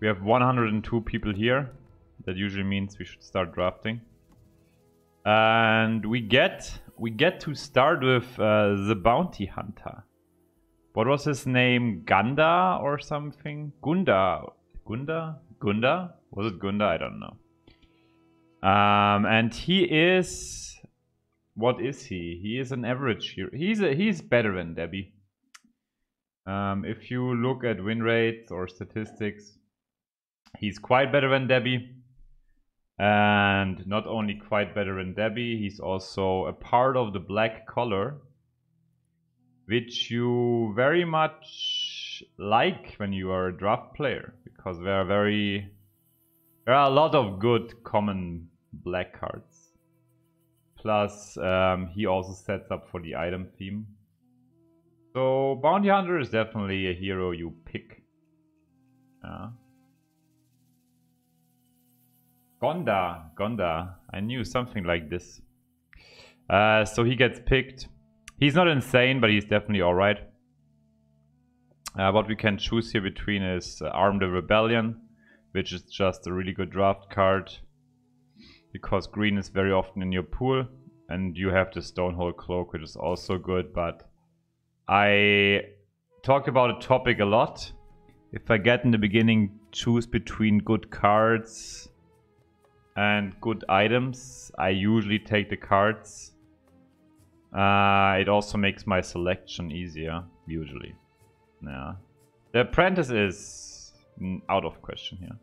We have 102 people here. That usually means we should start drafting. And we get we get to start with uh, the bounty hunter. What was his name? Ganda or something? Gunda. Gunda? Gunda? Was it Gunda? I don't know. Um, and he is. What is he? He is an average hero. He's a, he's better than Debbi. Um, if you look at win rates or statistics, he's quite better than Debbi. And not only quite better than Debbi, he's also a part of the black color, which you very much like when you are a draft player, because there are very there are a lot of good common black cards. Plus, um, he also sets up for the item theme. So, Bounty Hunter is definitely a hero you pick. Uh, Gonda, Gonda. I knew something like this. Uh, so he gets picked. He's not insane, but he's definitely alright. Uh, what we can choose here between is uh, Arm the Rebellion, which is just a really good draft card. Because green is very often in your pool. And you have the Stonehall Cloak, which is also good. But I talk about a topic a lot. If I get in the beginning choose between good cards and good items. I usually take the cards. Uh, it also makes my selection easier, usually. Yeah. The apprentice is out of question here.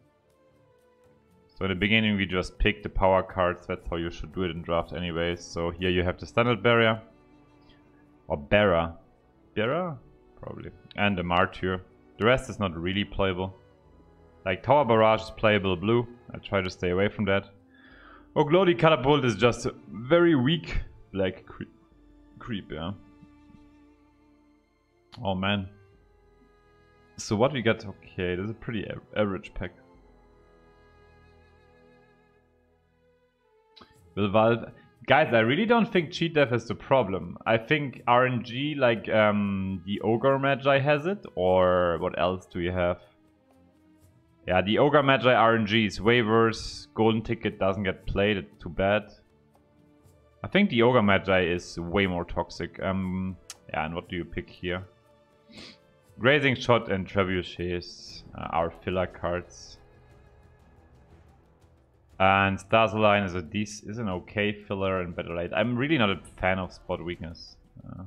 So in the beginning we just pick the power cards, that's how you should do it in draft anyways. So here you have the standard barrier. Or bearer. Bearer? Probably. And the martyr. The rest is not really playable. Like Tower Barrage is playable blue. I try to stay away from that. Oglodi Catapult is just a very weak black cre creep, yeah. Oh man. So what we got? Okay, this is a pretty average pack. Will Valve... Guys, I really don't think cheat death is the problem. I think RNG, like um, the Ogre Magi has it, or what else do you have? Yeah, the Ogre Magi RNGs, waivers, golden ticket doesn't get played, it's too bad. I think the Ogre Magi is way more toxic. Um, yeah, and what do you pick here? Grazing Shot and Trebuchets uh, are filler cards. And Stars Align is a is an okay filler and better late. I'm really not a fan of spot weakness. Uh,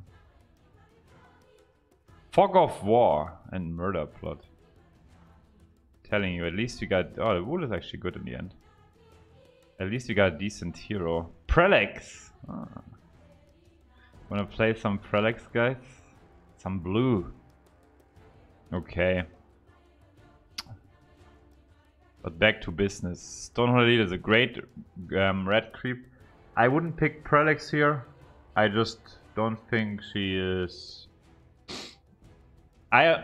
Fog of War and Murder Plot telling you, at least you got... Oh, the wool is actually good in the end. At least you got a decent hero. Prellex! Oh. Wanna play some Prellex, guys? Some blue. Okay. But back to business. Stonehall Elite is a great um, red creep. I wouldn't pick Prellex here. I just don't think she is... I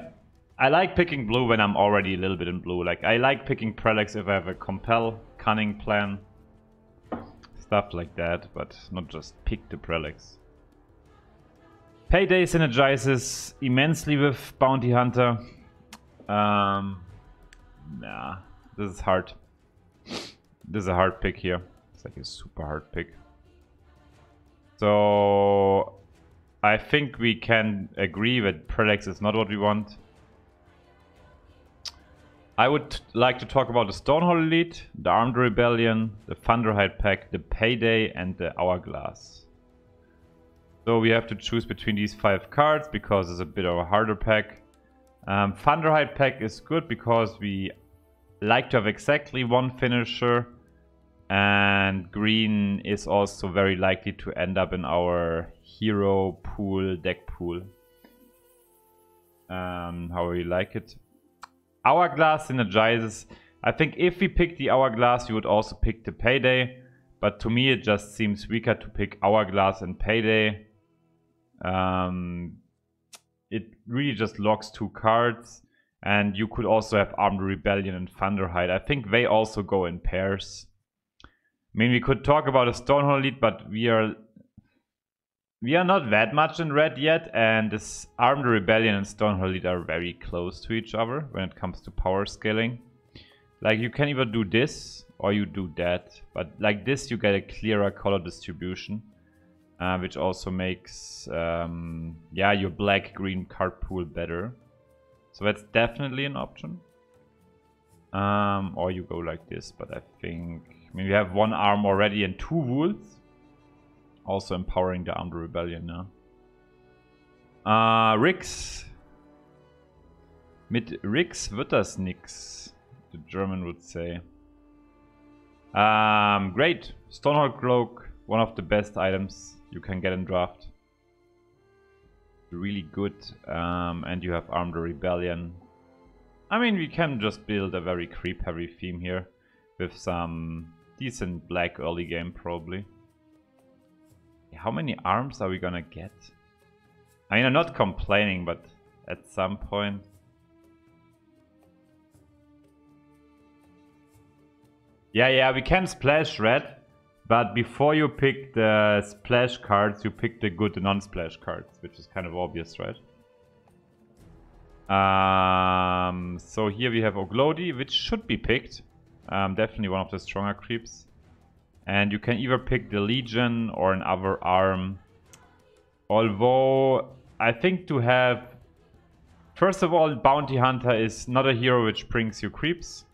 I like picking blue when I'm already a little bit in blue. Like, I like picking Prellex if I have a Compel, Cunning plan. Stuff like that, but not just pick the Prellex. Payday synergizes immensely with Bounty Hunter. Um, nah, this is hard. This is a hard pick here. It's like a super hard pick. So, I think we can agree that Prellex is not what we want. I would like to talk about the Stonehall Elite, the Armed Rebellion, the Thunderhide Pack, the Payday and the Hourglass. So we have to choose between these five cards because it's a bit of a harder pack. Um, Thunderhide Pack is good because we like to have exactly one finisher and green is also very likely to end up in our hero pool, deck pool. Um, how we like it. Hourglass synergizes. I think if we pick the Hourglass, you would also pick the Payday. But to me, it just seems weaker to pick Hourglass and Payday. Um, it really just locks two cards. And you could also have Armed Rebellion and Thunderhide. I think they also go in pairs. I mean, we could talk about a Stonehall Elite, but we are we are not that much in red yet, and this Armed Rebellion and Stonehall are very close to each other when it comes to power scaling. Like you can either do this or you do that. But like this you get a clearer color distribution. Uh, which also makes um, yeah your black green card pool better. So that's definitely an option. Um, or you go like this, but I think I mean we have one arm already and two wools. Also empowering the armed rebellion now. Uh, Rix. Mit Rix wird das nix, the German would say. Um, great. Stonehall Cloak, one of the best items you can get in draft. Really good. Um, and you have Armed Rebellion. I mean, we can just build a very creep heavy theme here. With some decent black early game probably. How many arms are we gonna get? I mean, I'm not complaining, but at some point... Yeah, yeah, we can splash red, but before you pick the splash cards, you pick the good non-splash cards, which is kind of obvious, right? Um, so here we have Oglodi, which should be picked. Um, definitely one of the stronger creeps. And you can either pick the Legion or another arm. Although, I think to have... First of all, Bounty Hunter is not a hero which brings you creeps.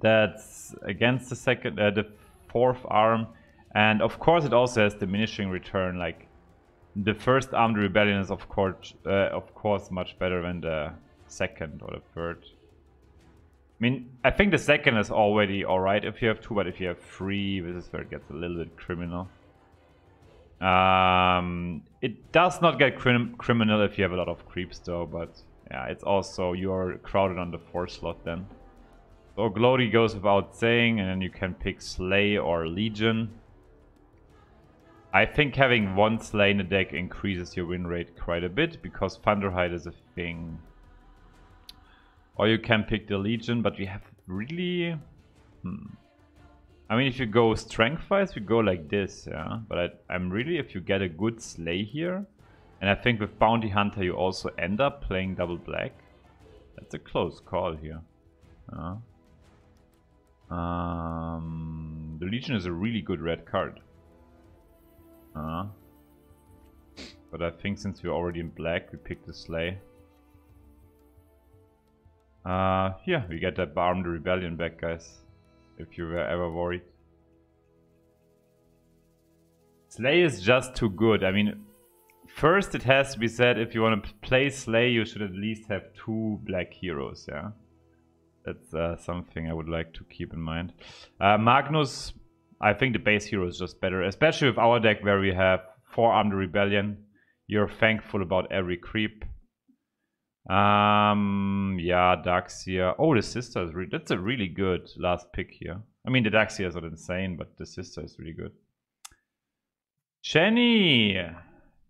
That's against the second, uh, the fourth arm. And of course it also has diminishing return. Like the first armed rebellion is of course, uh, of course much better than the second or the third. I mean, I think the second is already alright if you have two, but if you have three, this is where it gets a little bit criminal. Um, it does not get crim criminal if you have a lot of creeps though, but yeah, it's also, you're crowded on the four slot then. So Glody goes without saying, and then you can pick Slay or Legion. I think having one Slay in the deck increases your win rate quite a bit, because Thunderhide is a thing. Or you can pick the Legion, but we have really... Hmm. I mean, if you go strength-wise, we go like this, yeah. But I, am really, if you get a good Slay here, and I think with Bounty Hunter you also end up playing double black. That's a close call here. Um, the Legion is a really good red card. Uh, but I think since we're already in black, we pick the Slay. Uh, yeah, we get that Barm the Rebellion back, guys. If you were ever worried. Slay is just too good. I mean, first it has to be said, if you want to play Slay, you should at least have two black heroes, yeah? That's uh, something I would like to keep in mind. Uh, Magnus, I think the base hero is just better, especially with our deck where we have four Armed Rebellion. You're thankful about every creep. Um, yeah, Daxia. Oh, the sister is really, that's a really good last pick here. I mean, the Daxia is not insane, but the sister is really good. Jenny!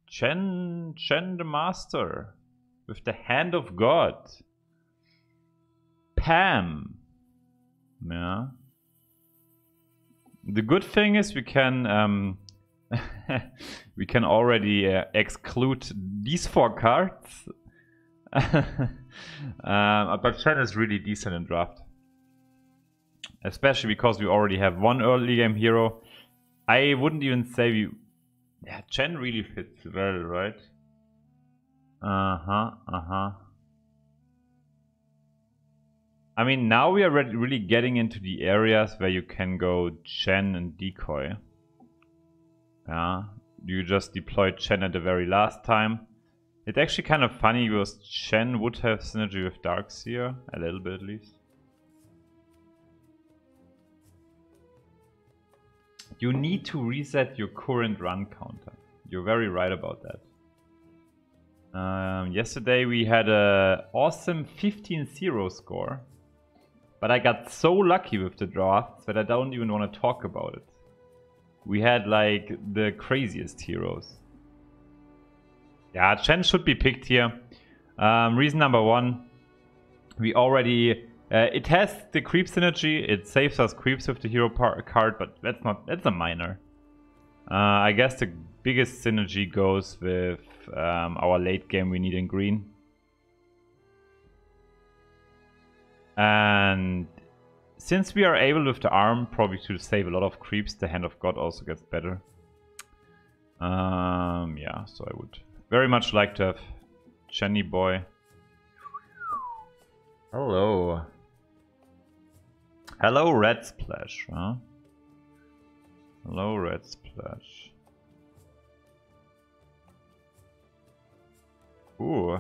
Chen, Chen the Master. With the Hand of God. Pam. Yeah. The good thing is we can um, we can already uh, exclude these four cards. um, but Chen is really decent in draft. Especially because we already have one early game hero. I wouldn't even say we... Yeah, Chen really fits well, right? Uh-huh, uh-huh. I mean, now we are really getting into the areas where you can go Chen and Decoy. Yeah, you just deployed Chen at the very last time. It's actually kind of funny because Chen would have synergy with Darkseer, a little bit at least. You need to reset your current run counter. You're very right about that. Um, yesterday we had a awesome 15-0 score. But I got so lucky with the drafts that I don't even want to talk about it. We had like the craziest heroes. Yeah, Chen should be picked here. Um, reason number one, we already... Uh, it has the creep synergy, it saves us creeps with the hero card, but that's not that's a minor. Uh, I guess the biggest synergy goes with um, our late game we need in green. And since we are able with the arm probably to save a lot of creeps, the Hand of God also gets better. Um, yeah, so I would very much like to have Jenny Boy. Hello. Hello, Red Splash, huh? Hello, Red Splash. Ooh.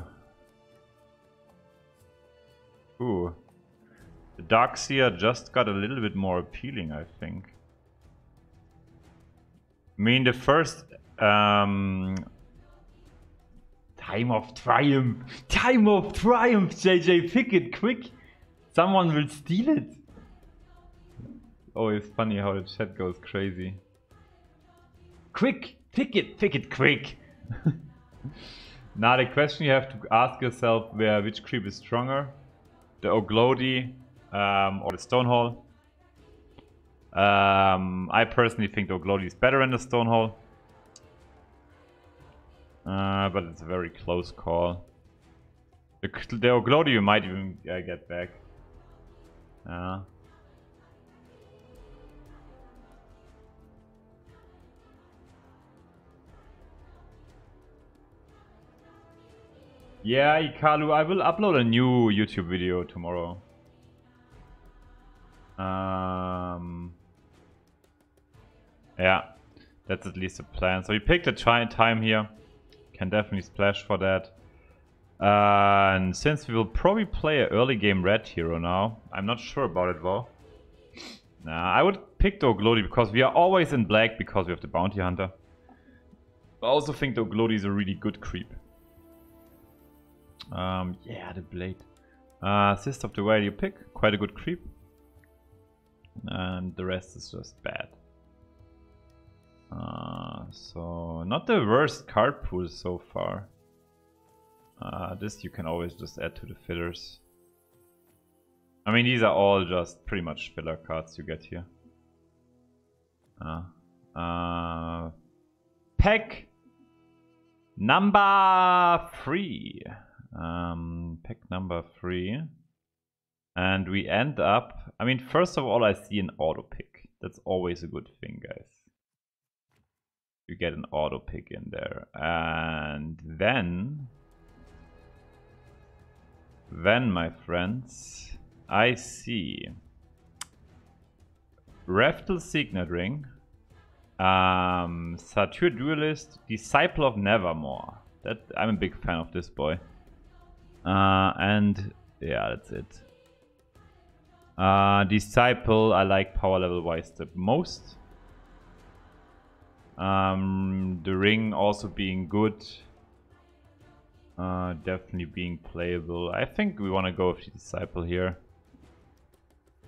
Ooh. The Darkseer just got a little bit more appealing, I think. I mean, the first... Um, time of Triumph! Time of Triumph, JJ! Pick it, quick! Someone will steal it! Oh, it's funny how the chat goes crazy. Quick! Pick it! Pick it quick! now the question you have to ask yourself where which creep is stronger. The Oglodi um, or the Stonehall. Um, I personally think the Oglodi is better than the Stonehall. Uh, but it's a very close call. The, the you might even uh, get back. Uh, yeah, Ikalu, I will upload a new YouTube video tomorrow. Um, yeah, that's at least a plan. So we picked a giant time here. Can definitely splash for that. Uh, and since we will probably play an early game red hero now, I'm not sure about it though. Nah, I would pick the Oglodi because we are always in black because we have the Bounty Hunter. I also think the Oglodi is a really good creep. Um, yeah, the Blade. Uh, Sister of the Whale you pick, quite a good creep and the rest is just bad. Uh, so not the worst card pool so far. Uh, this you can always just add to the fillers. I mean these are all just pretty much filler cards you get here. Uh, uh, pack number three. Um, pack number three. And we end up, I mean, first of all, I see an auto pick. That's always a good thing, guys. You get an auto pick in there. And then, then, my friends, I see Reftel Signet Ring, um, Satyr Duelist, Disciple of Nevermore. That I'm a big fan of this boy. Uh, and yeah, that's it. Uh, Disciple, I like power level wise the most. Um, the ring also being good. Uh, definitely being playable. I think we want to go with the Disciple here.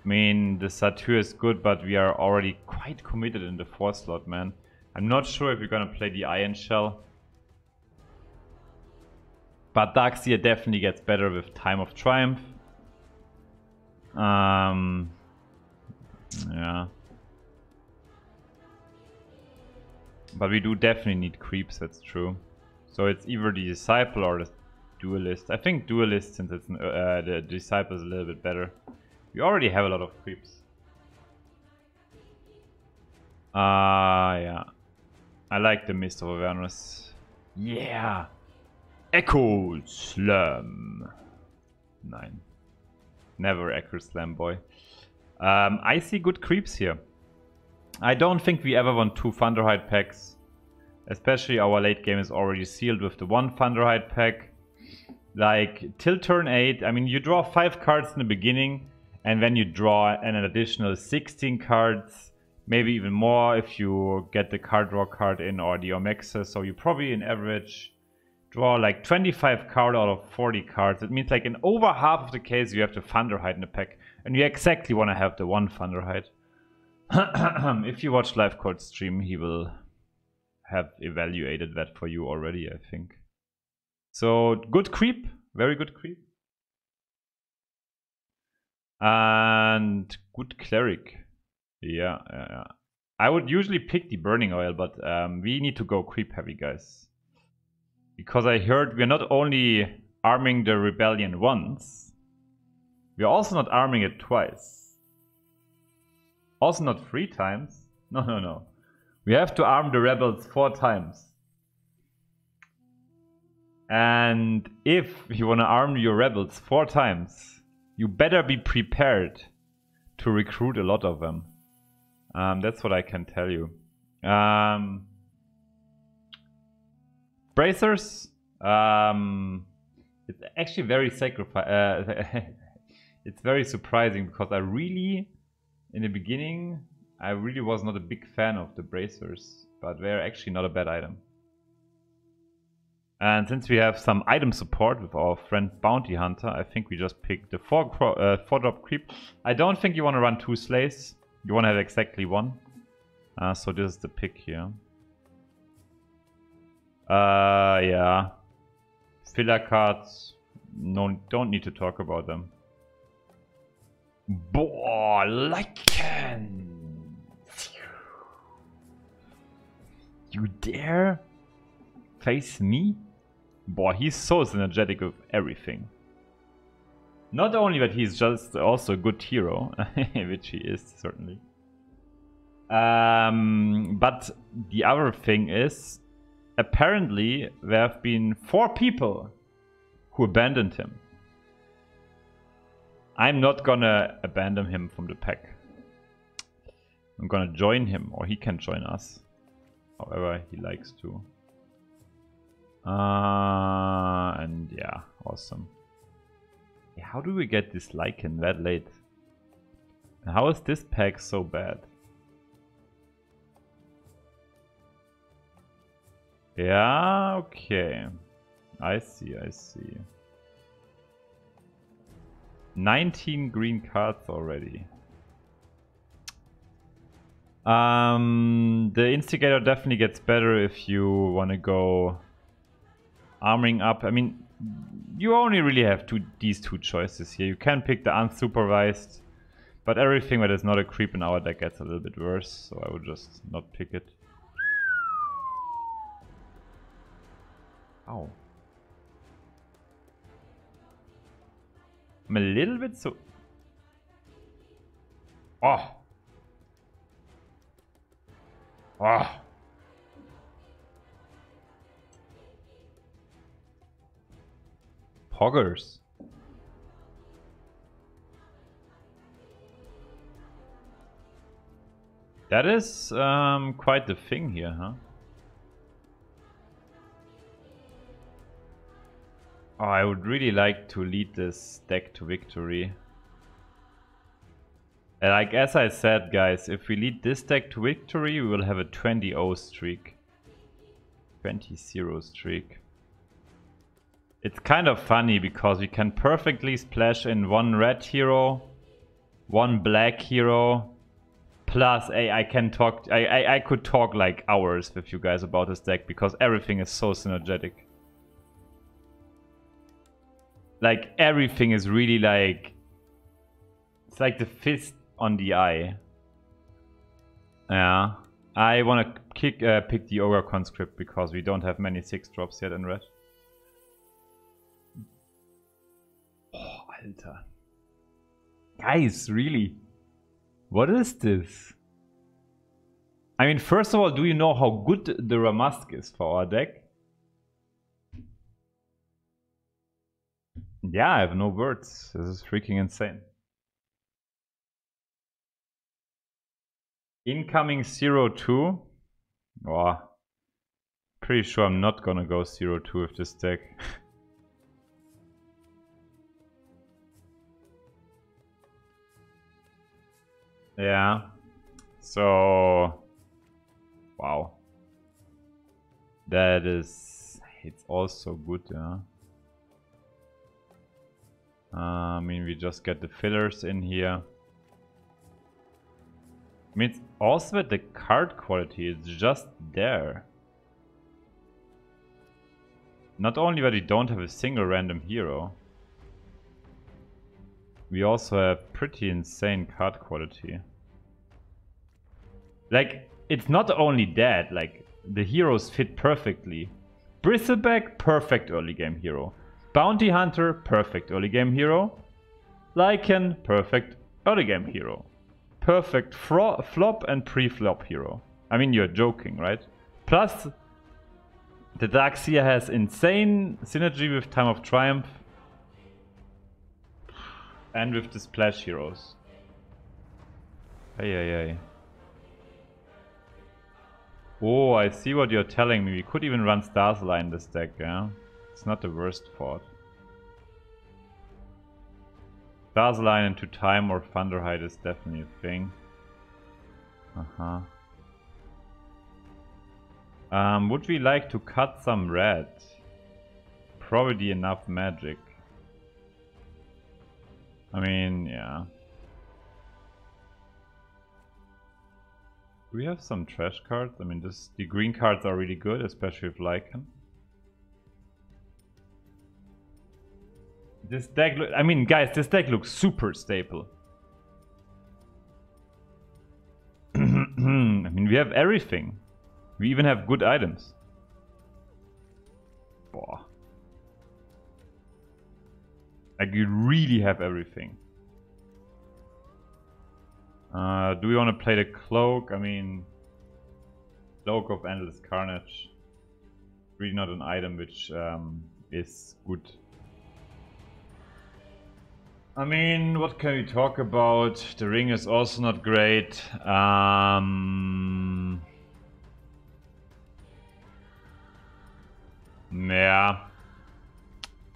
I mean, the Satyr is good, but we are already quite committed in the 4 slot, man. I'm not sure if we're gonna play the Ion Shell. But Darkseer definitely gets better with Time of Triumph. Um, yeah. But we do definitely need creeps, that's true. So it's either the Disciple or the Duelist. I think Duelist, since it's uh, the Disciple is a little bit better. We already have a lot of creeps. Ah, uh, yeah. I like the Mist of Avernus. Yeah! Echo Slam! Nine. Never Acro Slam boy. Um, I see good creeps here. I don't think we ever want two Thunderhide packs. Especially our late game is already sealed with the one Thunderhide pack. Like, till turn 8, I mean, you draw 5 cards in the beginning, and then you draw an additional 16 cards, maybe even more if you get the card draw card in or the Omexa, so you probably in average draw like 25 card out of 40 cards. It means like in over half of the case you have the Thunderhide in the pack. And you exactly want to have the one Thunderhide. if you watch Lifecoach stream, he will have evaluated that for you already, I think. So good creep, very good creep. And good cleric. Yeah, yeah, yeah. I would usually pick the burning oil, but um, we need to go creep heavy, guys. Because I heard we're not only arming the rebellion once, we're also not arming it twice. Also not three times. No, no, no. We have to arm the rebels four times. And if you want to arm your rebels four times, you better be prepared to recruit a lot of them. Um, that's what I can tell you. Um, bracers. Um, it's actually very sacrifice. Uh, it's very surprising because I really, in the beginning, I really was not a big fan of the bracers, but they're actually not a bad item. And since we have some item support with our friend Bounty Hunter, I think we just pick the 4, uh, four drop creep. I don't think you want to run two slays. You want to have exactly one. Uh, so this is the pick here. Uh, yeah. Filler cards, no, don't need to talk about them. Boah, Lycan! You dare face me? Boy, he's so synergetic with everything. Not only that he's just also a good hero, which he is certainly. Um, but the other thing is, apparently there have been four people who abandoned him. I'm not gonna abandon him from the pack. I'm gonna join him, or he can join us. However he likes to. Uh, and yeah, awesome. How do we get this Lycan that late? How is this pack so bad? Yeah, okay. I see, I see. 19 green cards already. Um, the Instigator definitely gets better if you want to go armoring up. I mean, you only really have two these two choices here. You can pick the unsupervised, but everything that is not a creep in our deck gets a little bit worse, so I would just not pick it. Ow. I'm a little bit so... Oh! Oh! Poggers. That is um, quite the thing here, huh? Oh, I would really like to lead this deck to victory. And like as I said guys, if we lead this deck to victory, we will have a 20-0 streak. 20-0 streak. It's kind of funny because we can perfectly splash in one red hero, one black hero, plus I, I can talk, I, I, I could talk like hours with you guys about this deck because everything is so synergetic like everything is really like it's like the fist on the eye. Yeah. I want to kick uh, pick the ogre conscript because we don't have many six drops yet in red. Oh, Alter. Guys, really? What is this? I mean, first of all, do you know how good the Rumusque is for our deck? Yeah, I have no words. This is freaking insane. Incoming 0-2. Oh, pretty sure I'm not gonna go 0-2 with this deck. yeah. So... Wow. That is... It's also good, yeah. Uh, I mean, we just get the fillers in here. I mean, it's also that the card quality is just there. Not only that we don't have a single random hero, we also have pretty insane card quality. Like, it's not only that, like, the heroes fit perfectly. Bristleback, perfect early game hero. Bounty Hunter, perfect early game hero. Lycan, perfect early game hero. perfect flop and pre-flop hero. I mean, you're joking, right? Plus, the Darkseer has insane synergy with Time of Triumph and with the Splash heroes. Hey, hey, hey. Oh, I see what you're telling me. We could even run Stars Align in this deck, yeah? It's not the worst thought. Stars Align into Time or Thunderhide is definitely a thing. Uh-huh. Um, would we like to cut some red? Probably enough magic. I mean, yeah. We have some trash cards? I mean, this, the green cards are really good, especially with Lycan. This deck, I mean, guys, this deck looks super stable. I mean, we have everything. We even have good items. Boah. Like, you really have everything. Uh, do we want to play the Cloak? I mean, Cloak of Endless Carnage. Really not an item which um, is good. I mean, what can we talk about? The ring is also not great. Um, yeah.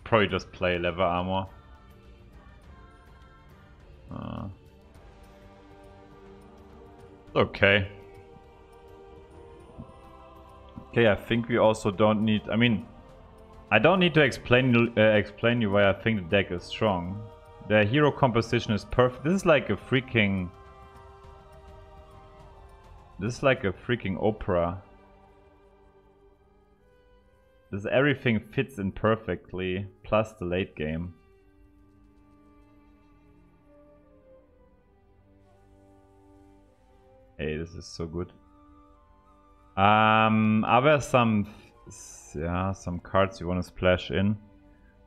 Probably just play leather armor. Uh, Okay. Okay, I think we also don't need... I mean, I don't need to explain uh, explain you why I think the deck is strong. The hero composition is perfect. This is like a freaking... This is like a freaking opera. This everything fits in perfectly, plus the late game. Hey, this is so good. Um, are there some, yeah, some cards you want to splash in?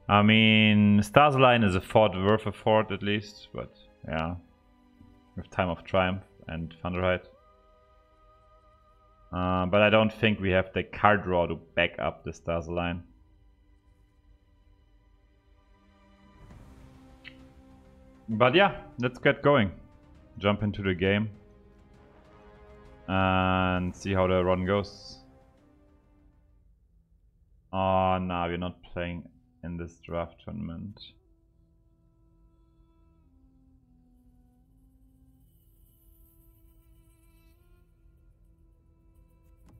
I mean, Stars Align is a fort worth a fort at least, but yeah, with Time of Triumph and Thunderhide. Uh, but I don't think we have the card draw to back up the Stars Align. But yeah, let's get going. Jump into the game and see how the run goes. Oh, no, we're not playing in this draft tournament.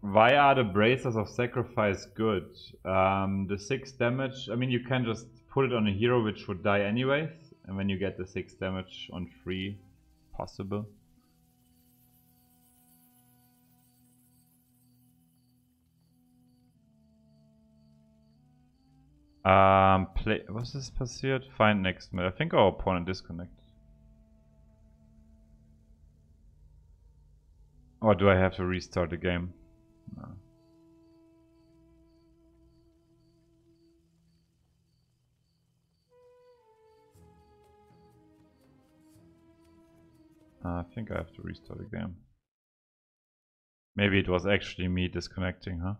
Why are the Bracers of Sacrifice good? Um, the 6 damage, I mean you can just put it on a hero which would die anyways, and when you get the 6 damage on 3, possible. Um, play. Was ist passiert? Find next. I think our opponent disconnected. Or do I have to restart the game? No. I think I have to restart the game. Maybe it was actually me disconnecting, huh?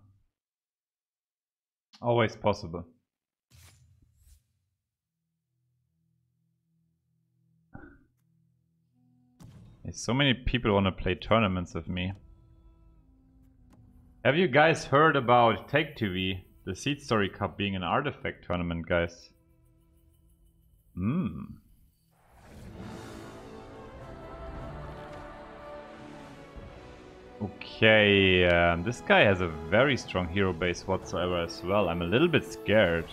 Always possible. So many people want to play tournaments with me. Have you guys heard about TaKeTV? The SeatStory Cup being an artifact tournament, guys. Hmm. Okay, um, this guy has a very strong hero base whatsoever as well. I'm a little bit scared.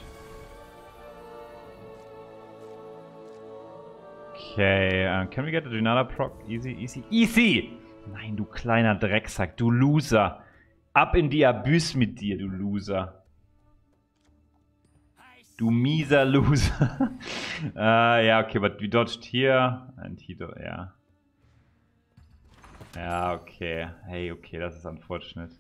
Okay, uh, can we get the Junala proc? Easy, easy, easy! Nein, du kleiner Drecksack, du Loser. Ab in die Abyss mit dir, du Loser. Du mieser Loser. uh, yeah, okay, but we dodged here and he dodged, yeah. Yeah, okay. Hey, okay, that is unfortunate.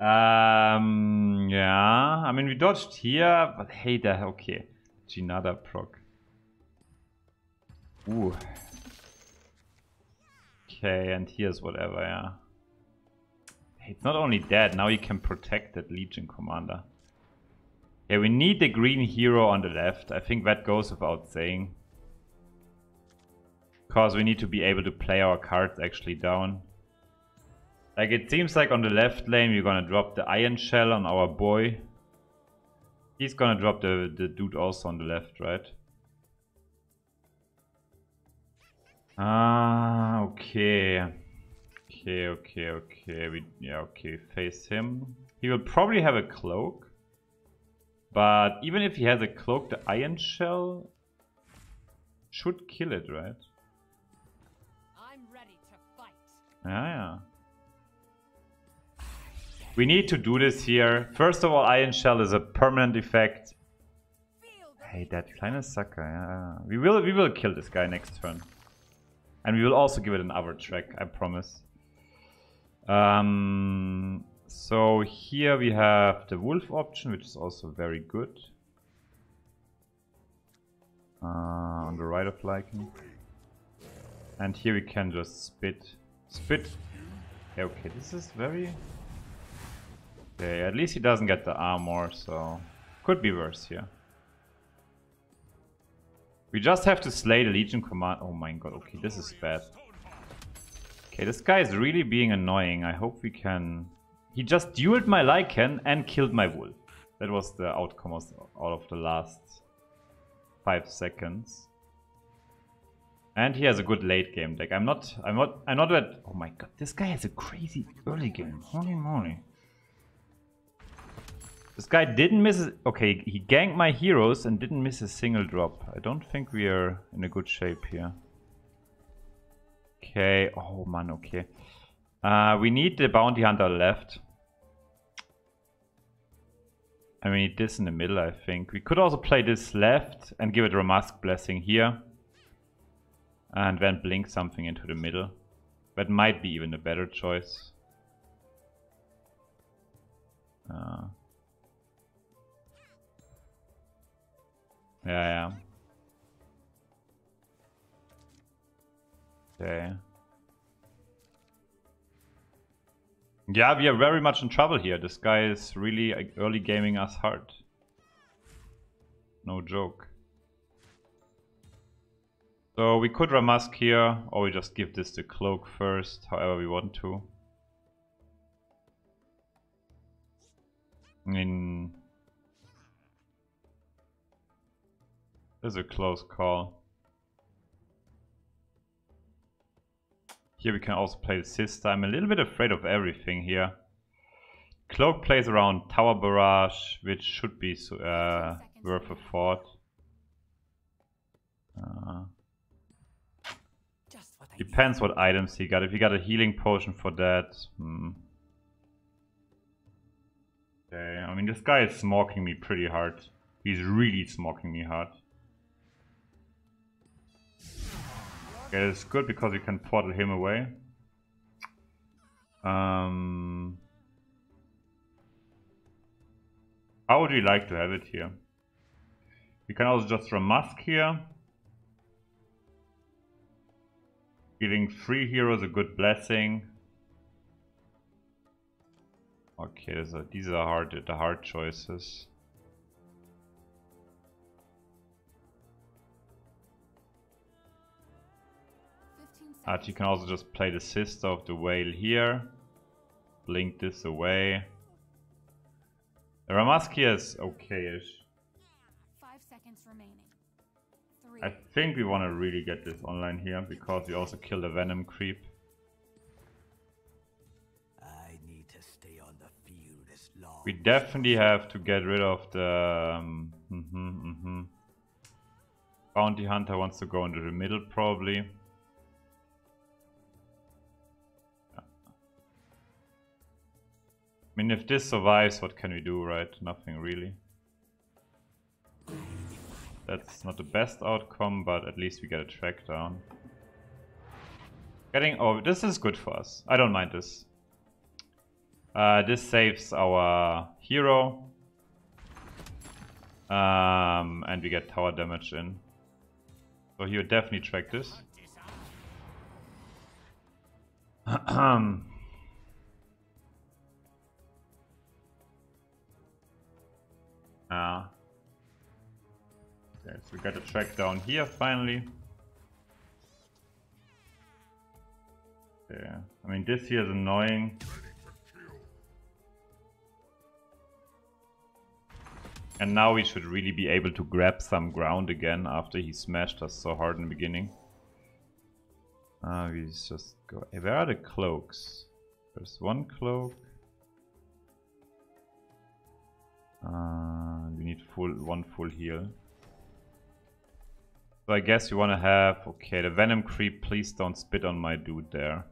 Um, yeah, I mean, we dodged here, but hey, that, okay. Ginada proc. Uh. Okay, and here's whatever, yeah. It's not only dead, now you can protect that Legion commander. Yeah, we need the green hero on the left. I think that goes without saying. Because we need to be able to play our cards actually down. Like it seems like on the left lane we're gonna drop the Ion Shell on our boy. He's gonna drop the, the dude also on the left, right? Ah, okay. Okay, okay, okay. We yeah, okay, face him. He will probably have a cloak. But even if he has a cloak, the ion shell should kill it, right? I'm ready to fight. Yeah, yeah. We need to do this here. First of all, Ion Shell is a permanent effect. Hey, that kleine sucker. Yeah. We will we will kill this guy next turn. And we will also give it an other track, I promise. Um, so here we have the wolf option, which is also very good. Uh, on the right of liking. And here we can just spit. Spit. Okay, this is very... Okay, at least he doesn't get the armor, so... Could be worse here. We just have to slay the Legion command. Oh my god, okay, this is bad. Okay, this guy is really being annoying. I hope we can... He just dueled my Lycan and killed my Wolf. That was the outcome of, out of the last five seconds. And he has a good late game deck. I'm not, I'm not, I'm not that. Oh my god, this guy has a crazy early game. Holy moly! This guy didn't miss. A, okay, he ganked my heroes and didn't miss a single drop. I don't think we are in a good shape here. Okay. Oh man. Okay. Uh, we need the bounty hunter left. I need this in the middle, I think. We could also play this left and give it Rumusque Blessing here. And then blink something into the middle. That might be even a better choice. Uh, yeah, yeah. Okay. Yeah, we are very much in trouble here. This guy is really early gaming us hard. No joke. So we could Rumusque here, or we just give this the cloak first, however we want to. I mean... is a close call. Here we can also play the sister. I'm a little bit afraid of everything here. Cloak plays around Tower Barrage, which should be uh, worth a thought. Uh, depends what items he got. If he got a healing potion for that... Hmm. Okay, I mean this guy is smoking me pretty hard. He's really smoking me hard. Okay, it's good because you can portal him away. Um, how would you like to have it here? You can also just Rumusque here. Giving three heroes a good blessing. Okay, are, these are hard, the hard choices. But you can also just play the sister of the whale here. Blink this away. The Ramaskia is okay-ish. Five seconds remaining. Three. I think we want to really get this online here because we also kill the Venom creep. I need to stay on the field as long. We definitely have to get rid of the um, mm -hmm, mm -hmm. bounty hunter wants to go into the middle probably. I mean, if this survives, what can we do, right? Nothing really. That's not the best outcome, but at least we get a track down. Getting... Oh, this is good for us. I don't mind this. Uh, this saves our hero. Um, and we get tower damage in. So he would definitely track this. Ah. Okay, so we got a track down here finally. Yeah, I mean this here is annoying. And now we should really be able to grab some ground again after he smashed us so hard in the beginning. Uh, we just go... Where are the cloaks? There's one cloak. Uh, need full one full heal. So I guess you want to have... Okay, the Venom Creep, please don't spit on my dude there.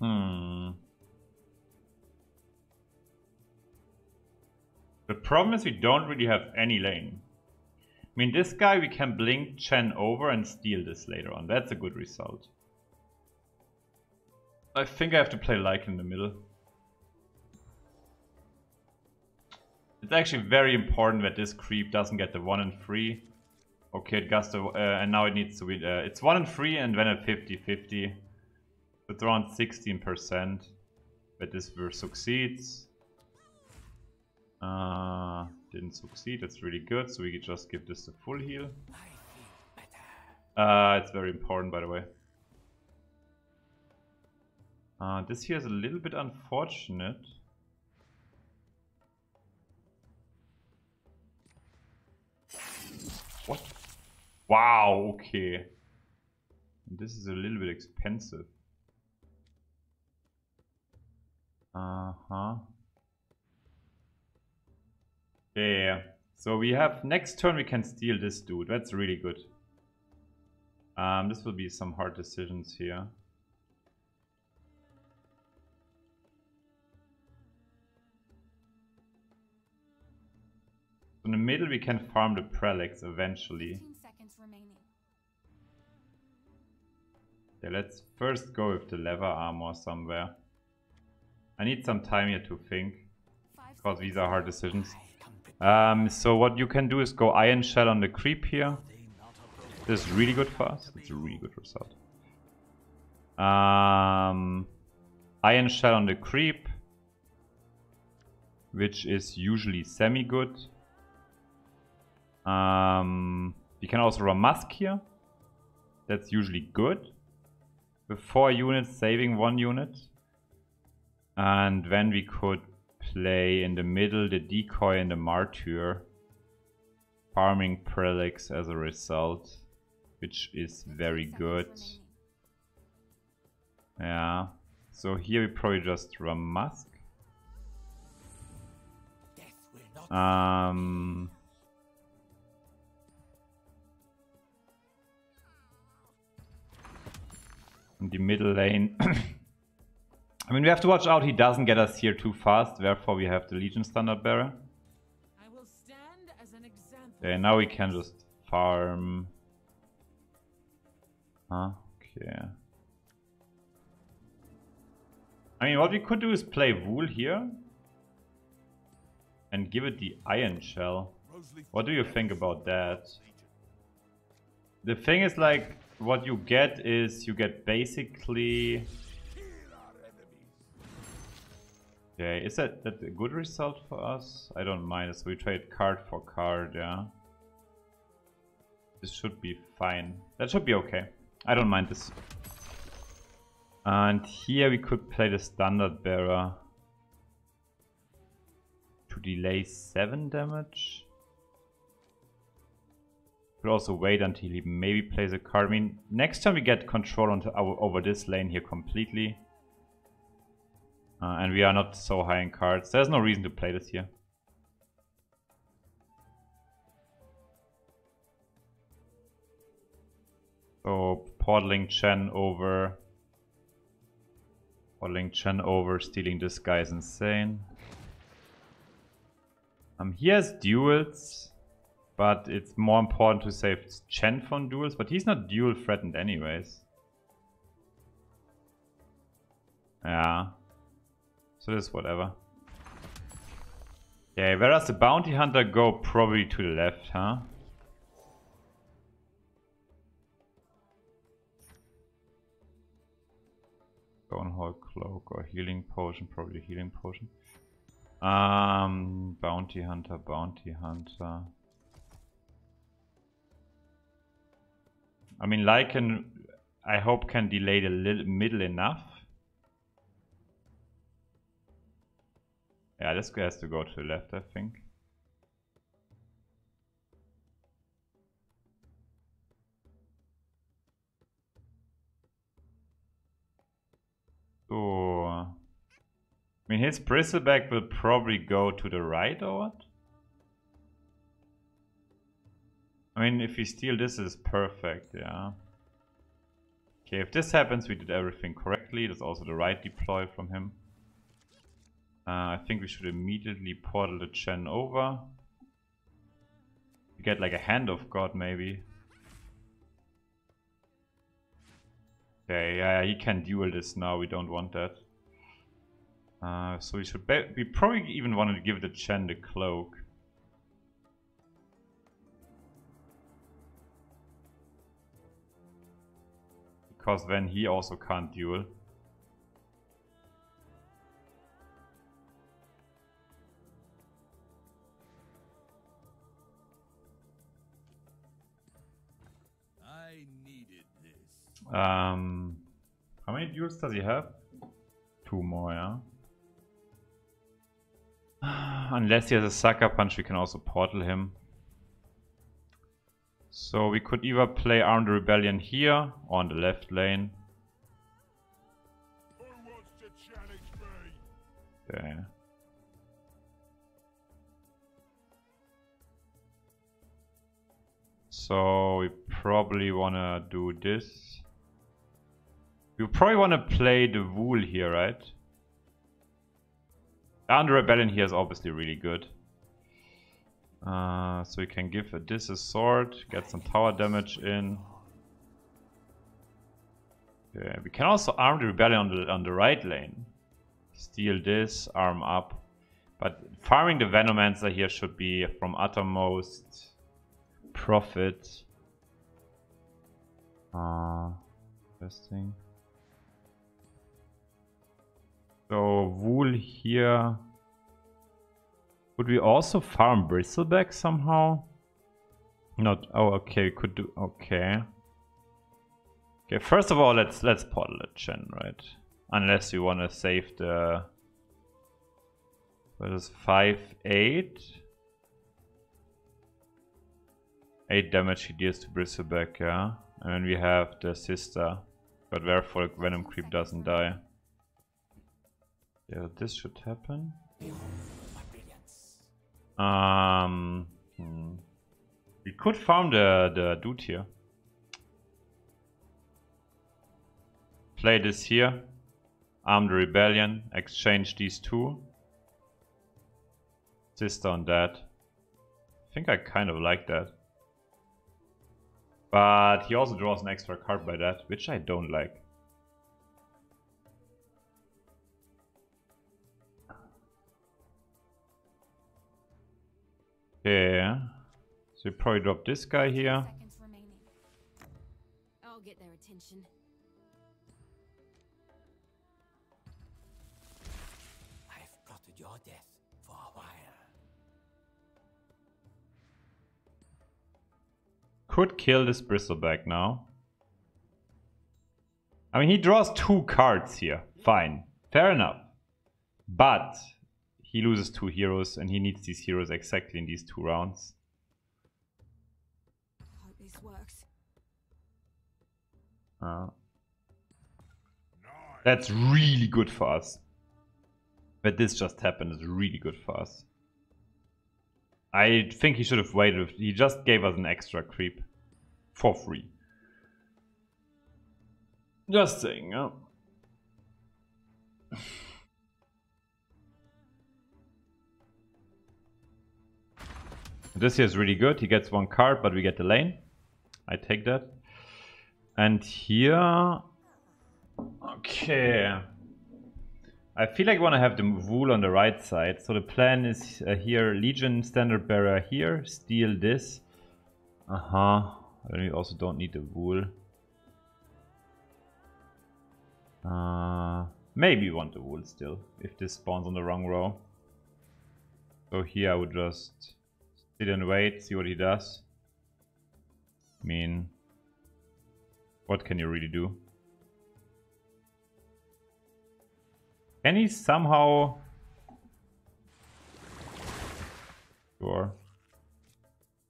Hmm. The problem is we don't really have any lane. I mean, this guy we can blink Chen over and steal this later on. That's a good result. I think I have to play Lycan in the middle. It's actually very important that this creep doesn't get the 1 and 3. Okay, it got the, uh, and now it needs to be, uh, it's 1 and 3 and then at 50-50. It's around 16% that this verse succeeds. Uh, didn't succeed, that's really good, so we just give this a full heal. Uh, it's very important by the way. Uh, this here is a little bit unfortunate. Wow, okay. This is a little bit expensive. Uh-huh. Yeah. So we have, next turn we can steal this dude. That's really good. Um, this will be some hard decisions here. In the middle we can farm the Prellex eventually. 15 remaining. Yeah, let's first go with the leather armor somewhere. I need some time here to think, because these are hard decisions. Um, so what you can do is go Ion Shell on the creep here. This is really good for us. It's a really good result. Um, Ion Shell on the creep, which is usually semi-good. Um, you can also Rumusque here. That's usually good. With 4 units saving 1 unit. And then we could play in the middle the decoy and the martyr. Farming Prellex as a result. Which is very good. Yeah. So here we probably just Rumusque. Death will Um, in the middle lane. I mean, we have to watch out he doesn't get us here too fast, therefore we have the Legion Standard Bearer. Okay, now we can just farm. Okay. I mean, what we could do is play Wool here. And give it the Ion Shell. What do you think about that? The thing is like, what you get is you get basically... Okay, is that, that a good result for us? I don't mind so we trade card for card, yeah. This should be fine. That should be okay. I don't mind this. And here we could play the standard bearer. To delay 7 damage. Could also wait until he maybe plays a card. I mean, next time we get control on over this lane here completely. Uh, and we are not so high in cards. There's no reason to play this here. So portaling Chen over. Portaling Chen over, stealing this guy is insane. Um, he has duels, but it's more important to save Chen from duels, but he's not dual threatened anyways. Yeah. So this whatever. Okay, where does the bounty hunter go? Probably to the left, huh? Stonehall Cloak or Healing Potion, probably Healing Potion. Um, Bounty Hunter, Bounty Hunter. I mean, Lycan, I hope can delay the little middle enough. Yeah, this guy has to go to the left, I think. So, I mean, his bristleback will probably go to the right or what? I mean, if we steal this, is perfect, yeah. Okay, if this happens, we did everything correctly. That's also the right deploy from him. Uh, I think we should immediately portal the Chen over. We get like a hand of God, maybe. Okay, yeah, he can duel this now. We don't want that. Uh, so we should we probably even wanted to give the Chen the cloak. Because then he also can't duel. I needed this. Um, how many duels does he have? Two more, yeah. Unless he has a sucker punch, we can also portal him. So we could either play Armed Rebellion here or on the left lane. Okay. So we probably wanna do this. You probably wanna play the Wool here, right? And Rebellion here is obviously really good. Uh, so we can give a, this a sword, get some tower damage in. Yeah, we can also arm the Rebellion on the, on the right lane. Steal this, arm up. But farming the Venomancer here should be from uttermost profit. Uh, interesting. So wool here. Would we also farm bristleback somehow? Not. Oh, okay. Could do. Okay. Okay. First of all, let's let's portal it, Chen, right? Unless you want to save the. What is five eight? Eight damage he deals to bristleback, yeah. And then we have the sister, but therefore venom creep doesn't die. Yeah, this should happen. Um, hmm. we could farm the the dude here. Play this here. Arm the rebellion. Exchange these two. Sister on that. I think I kind of like that. But he also draws an extra card by that, which I don't like. Yeah. So you probably drop this guy here. Seconds remaining. I'll get their attention. I've plotted your death for a while. Could kill this bristleback now. I mean, he draws two cards here. Hmm? Fine. Fair enough. But he loses two heroes and he needs these heroes exactly in these two rounds. Hope this works. Uh, that's really good for us. But this just happened is really good for us. I think he should have waited. He just gave us an extra creep. For free. Just saying, yeah. This here is really good. He gets one card, but we get the lane. I take that. And here... Okay. I feel like I want to have the wool on the right side. So the plan is uh, here, Legion Standard Bearer here, steal this. Uh-huh. And we also don't need the wool. Uh, maybe want the wool still, if this spawns on the wrong row. So here I would just sit and wait, see what he does. I mean, what can you really do? Can he somehow... Sure.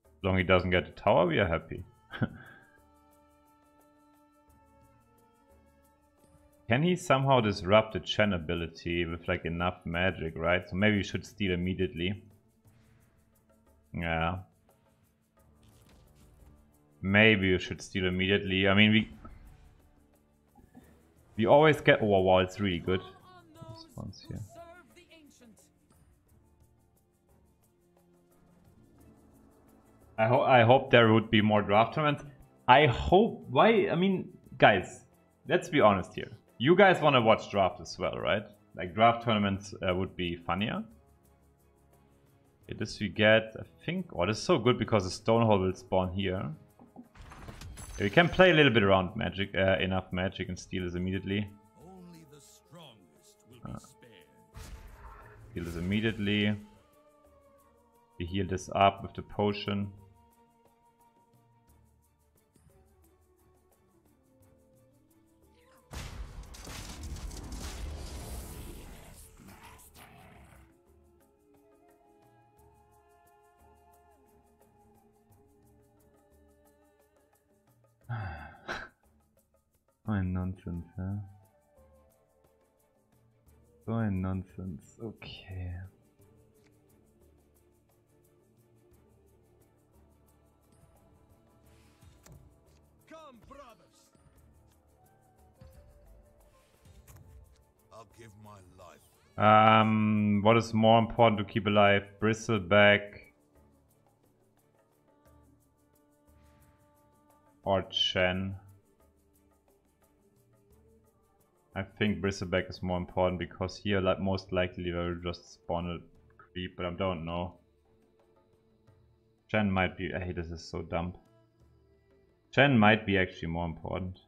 As long as he doesn't get the tower, we are happy. Can he somehow disrupt the Chen ability with like enough magic, right? So maybe we should steal immediately. Yeah. Maybe you should steal immediately. I mean, we... We always get... Oh, wow, it's really good. This one's here. I, ho I hope there would be more draft tournaments. I hope... Why? I mean, guys, let's be honest here. You guys want to watch draft as well, right? Like, draft tournaments uh, would be funnier. Okay, this we get, I think... Oh, this is so good because the Stonehall will spawn here. We can play a little bit around magic, uh, enough magic and steal this immediately. Only the strongest will Uh. be spared. Heal this immediately. We heal this up with the potion. Ein Nonsens, ja. So ein Nonsens, okay. Come, brothers. I'll give my life. Um, what is more important to keep alive? Bristleback or Chen? I think Bristleback is more important because here, like most likely, they will just spawn a creep, but I don't know. Chen might be. Hey, this is so dumb. Chen might be actually more important.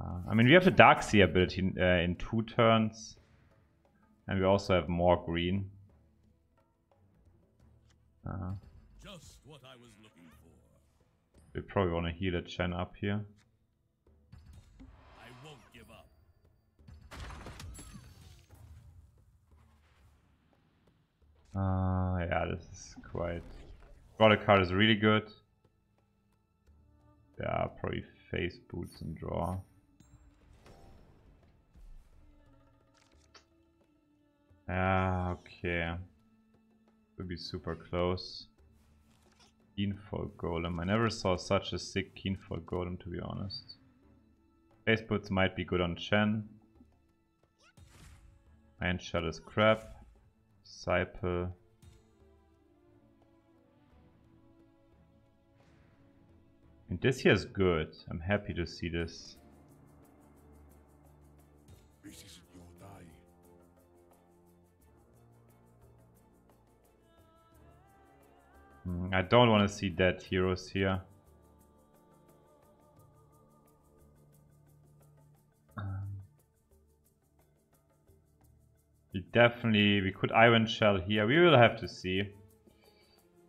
Uh, I mean, we have the Dark Darkseer ability in, uh, in two turns. And we also have more green. Uh, Just what I was looking for. we probably want to heal a Chen up here. Uh, yeah, this is quite... Draw card is really good. Yeah, probably phase boots and draw. Yeah, okay. Could be super close. Keenfolk Golem. I never saw such a sick Keenfolk Golem to be honest. Phase boots might be good on Chen. Ion Shell is crap. Disciple. And this here is good. I'm happy to see this. This isn't your day. Mm, I don't want to see dead heroes here. We definitely, we could Ion Shell here. We will have to see.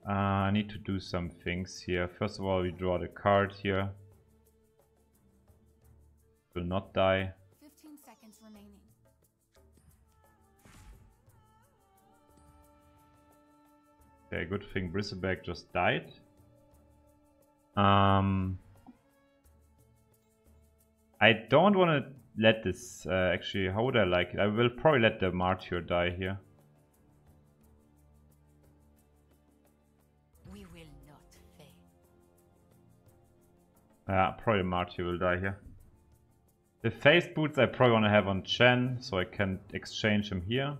Uh, I need to do some things here. First of all, we draw the card here. Will not die. 15 seconds remaining. Okay, good thing Bristleback just died. Um, I don't want to let this, uh, actually, how would I like it? I will probably let the Martyr die here. We will not fail. Yeah, probably Martyr will die here. The phase boots I probably want to have on Chen, so I can exchange him here.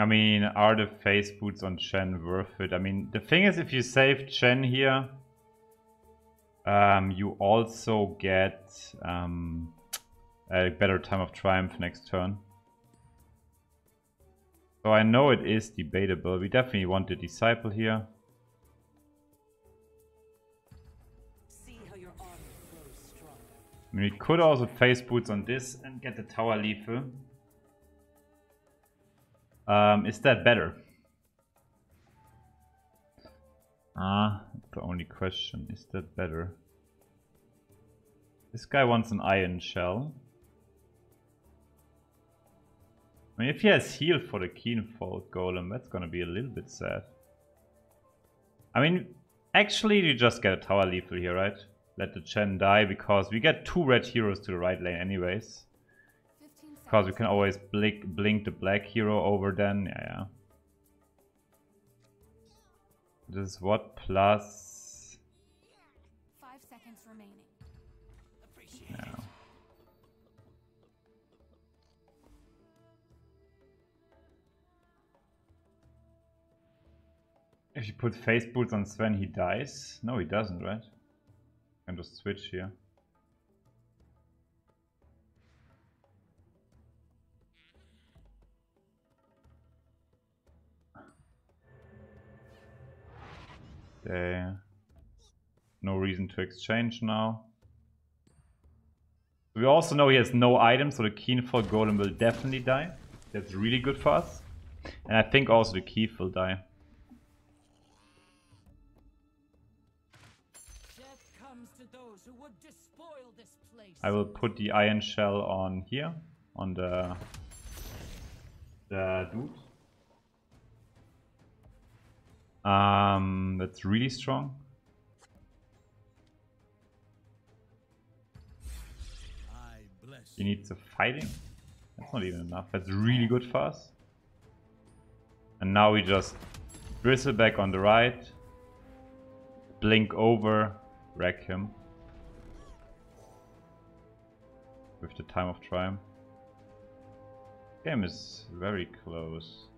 I mean, are the phase boots on Chen worth it? I mean, the thing is, if you save Chen here, Um, you also get um, a better time of triumph next turn. So I know it is debatable. We definitely want the disciple here. See how your armor grows stronger. I mean, we could also phase boots on this and get the tower lethal. Um, is that better? Ah, the only question. Is that better? This guy wants an ion shell. I mean, if he has heal for the Keenfolk Golem, that's gonna be a little bit sad. I mean, actually, you just get a tower lethal here, right? Let the Chen die, because we get two red heroes to the right lane anyways. 15 Because we can always blink, blink the black hero over then, yeah, yeah. This is what? Plus... Five seconds remaining. No. If you put phase boots on Sven, he dies? No, he doesn't, right? Can just switch here. There. No reason to exchange now. We also know he has no items, so the Keenfolk Golem will definitely die. That's really good for us. And I think also the Keith will die. Death comes to those who would despoil this place. I will put the Ion Shell on here, on the, the dude. Um, that's really strong. You need He needs a fighting. That's not even enough. That's really good for us. And now we just bristle back on the right. Blink over. Wreck him. With the time of triumph. Game is very close.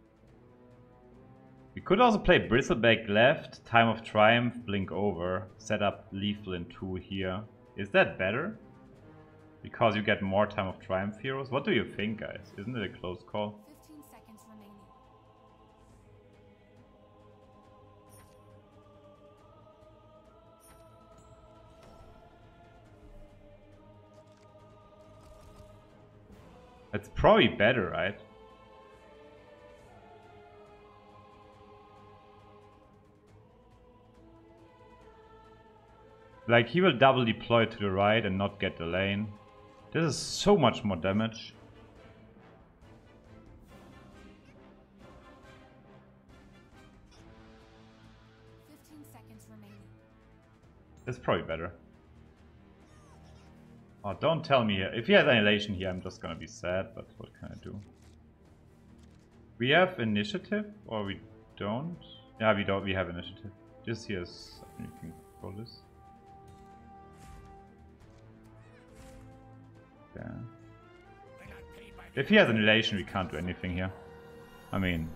We could also play Bristleback left, Time of Triumph, Blink over, set up Lethal in 2 here. Is that better? Because you get more time of triumph heroes? What do you think, guys? Isn't it a close call? 15 seconds remaining. It's probably better, right? Like, he will double deploy to the right and not get the lane. This is so much more damage. Fifteen seconds remaining. It's probably better. Oh, don't tell me. If he has annihilation here, I'm just gonna be sad, but what can I do? We have initiative, or we don't? Yeah, we don't. We have initiative. This here is... You can control this. If he has annihilation, we can't do anything here. I mean,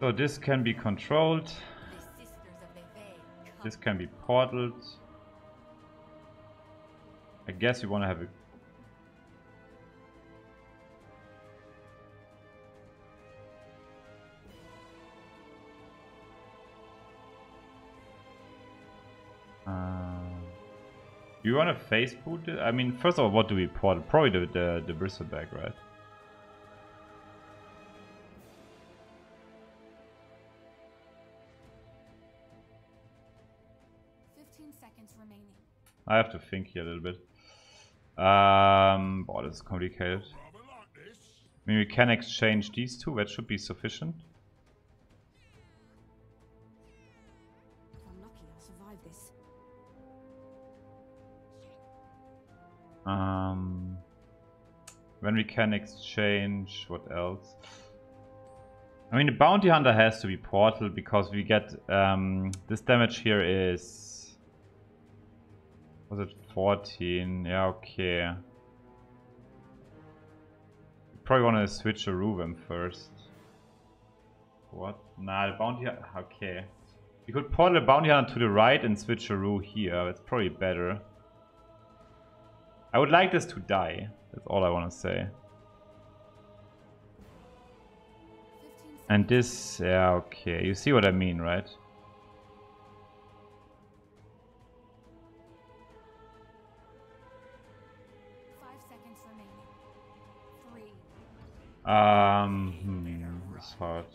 so this can be controlled. This can be portaled. I guess you want to have a... you want to phase boot it? I mean, first of all, what do we portal? Probably the, the, the bristleback, right? Fifteen seconds remaining. I have to think here a little bit. Um, boah, this is complicated. I mean, we can exchange these two. That should be sufficient. Um, when we can exchange, what else? I mean, the bounty hunter has to be portal because we get um, this damage here is was it 14? Yeah, okay. Probably want to switch a Rubim first. What? Nah, the bounty... Okay. We could portal the bounty hunter to the right and switch a row here. That's probably better. I would like this to die. That's all I want to say. And this... Yeah, okay. You see what I mean, right? Five seconds remaining. Three. Um... Hmm, it's hard.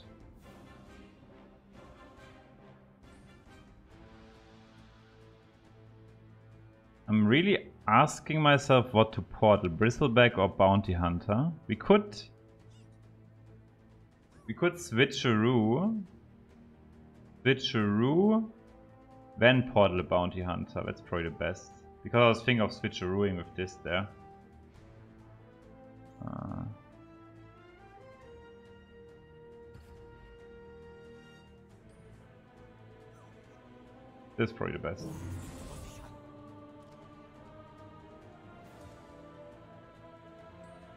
I'm really asking myself what to portal, Bristleback or Bounty Hunter. We could... We could switcheroo. Switcheroo. Then portal a Bounty Hunter. That's probably the best. Because I was thinking of switcherooing with this there. Uh, this is probably the best.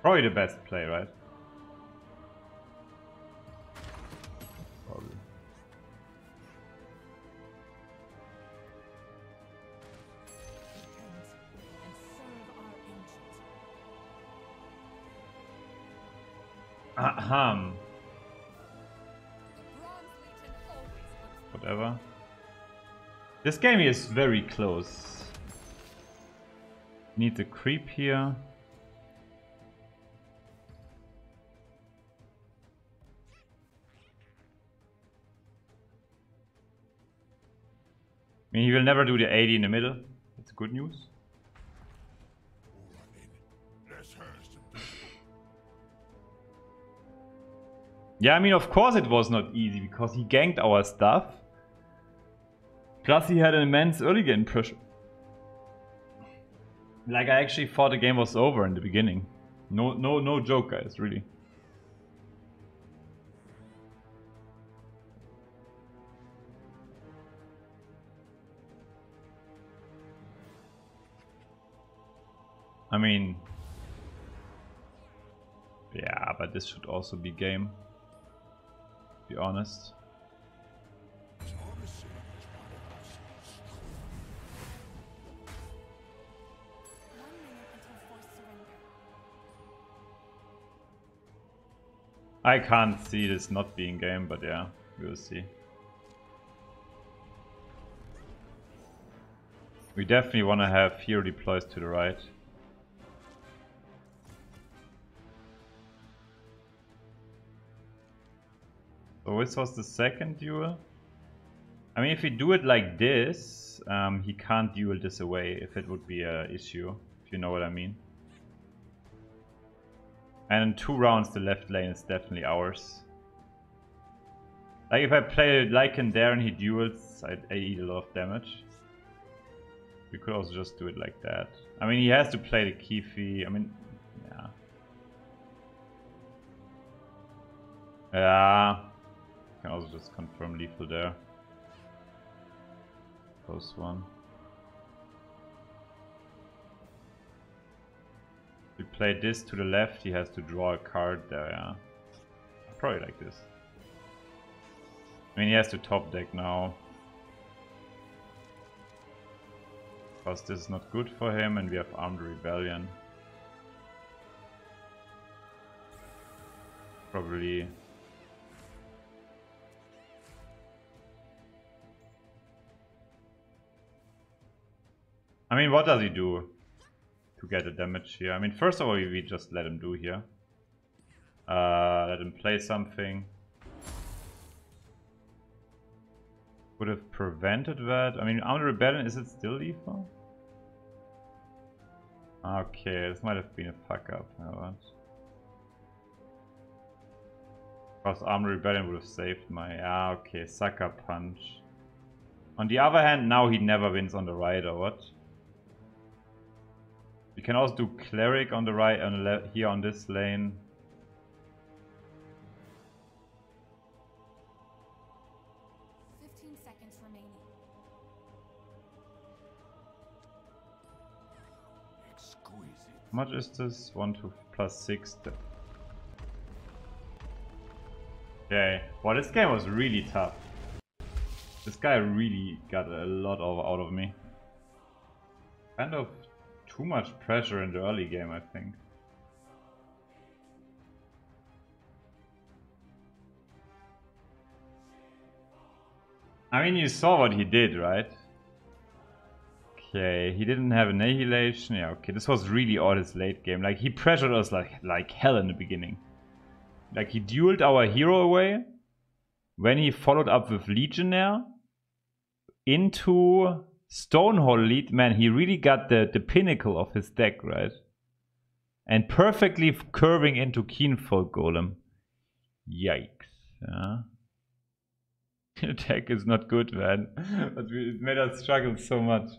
Probably the best play, right? Ahem. Whatever. This game is very close. Need the creep here. Mean, he will never do the 80 in the middle. That's good news. Yeah, I mean, of course it was not easy because he ganked our stuff. Plus, he had an immense early game pressure. Like, I actually thought the game was over in the beginning. No, no, no joke, guys, really. I mean, yeah, but this should also be game. Be honest. I can't see this not being game, but yeah, we'll see. We definitely want to have hero deploys to the right. So this was the second duel. I mean, if we do it like this, um, he can't duel this away if it would be a issue, if you know what I mean. And in two rounds, the left lane is definitely ours. Like if I play Lycan there and he duels, I, I eat a lot of damage. We could also just do it like that. I mean, he has to play the Kifi. I mean, yeah. Yeah. Can also just confirm lethal there. Close one. We play this to the left, he has to draw a card there, yeah. Probably like this. I mean, he has to top deck now. Because this is not good for him and we have Armed Rebellion. Probably... I mean, what does he do to get the damage here? I mean, first of all, we just let him do here. Uh, let him play something. Would have prevented that. I mean, Armed Rebellion, is it still lethal? Okay, this might have been a fuck up. Because Armed Rebellion would have saved my... Ah, okay, Sucker Punch. On the other hand, now he never wins on the right, or what? We can also do Cleric on the right, on the left, here on this lane. Fifteen seconds remaining. Exquisite. How much is this? 1 to plus 6. Th- Okay. Well, this game was really tough. This guy really got a lot of, out of me. Kind of too much pressure in the early game, I think. I mean, you saw what he did, right? Okay, he didn't have annihilation. Yeah, okay, this was really all his late game. Like, he pressured us like, like hell in the beginning. Like, he dueled our hero away. When he followed up with Legionnaire into Stonehall Elite, man, he really got the, the pinnacle of his deck, right? And perfectly curving into Keenfolk Golem. Yikes. Yeah. deck is not good, man. but it made us struggle so much.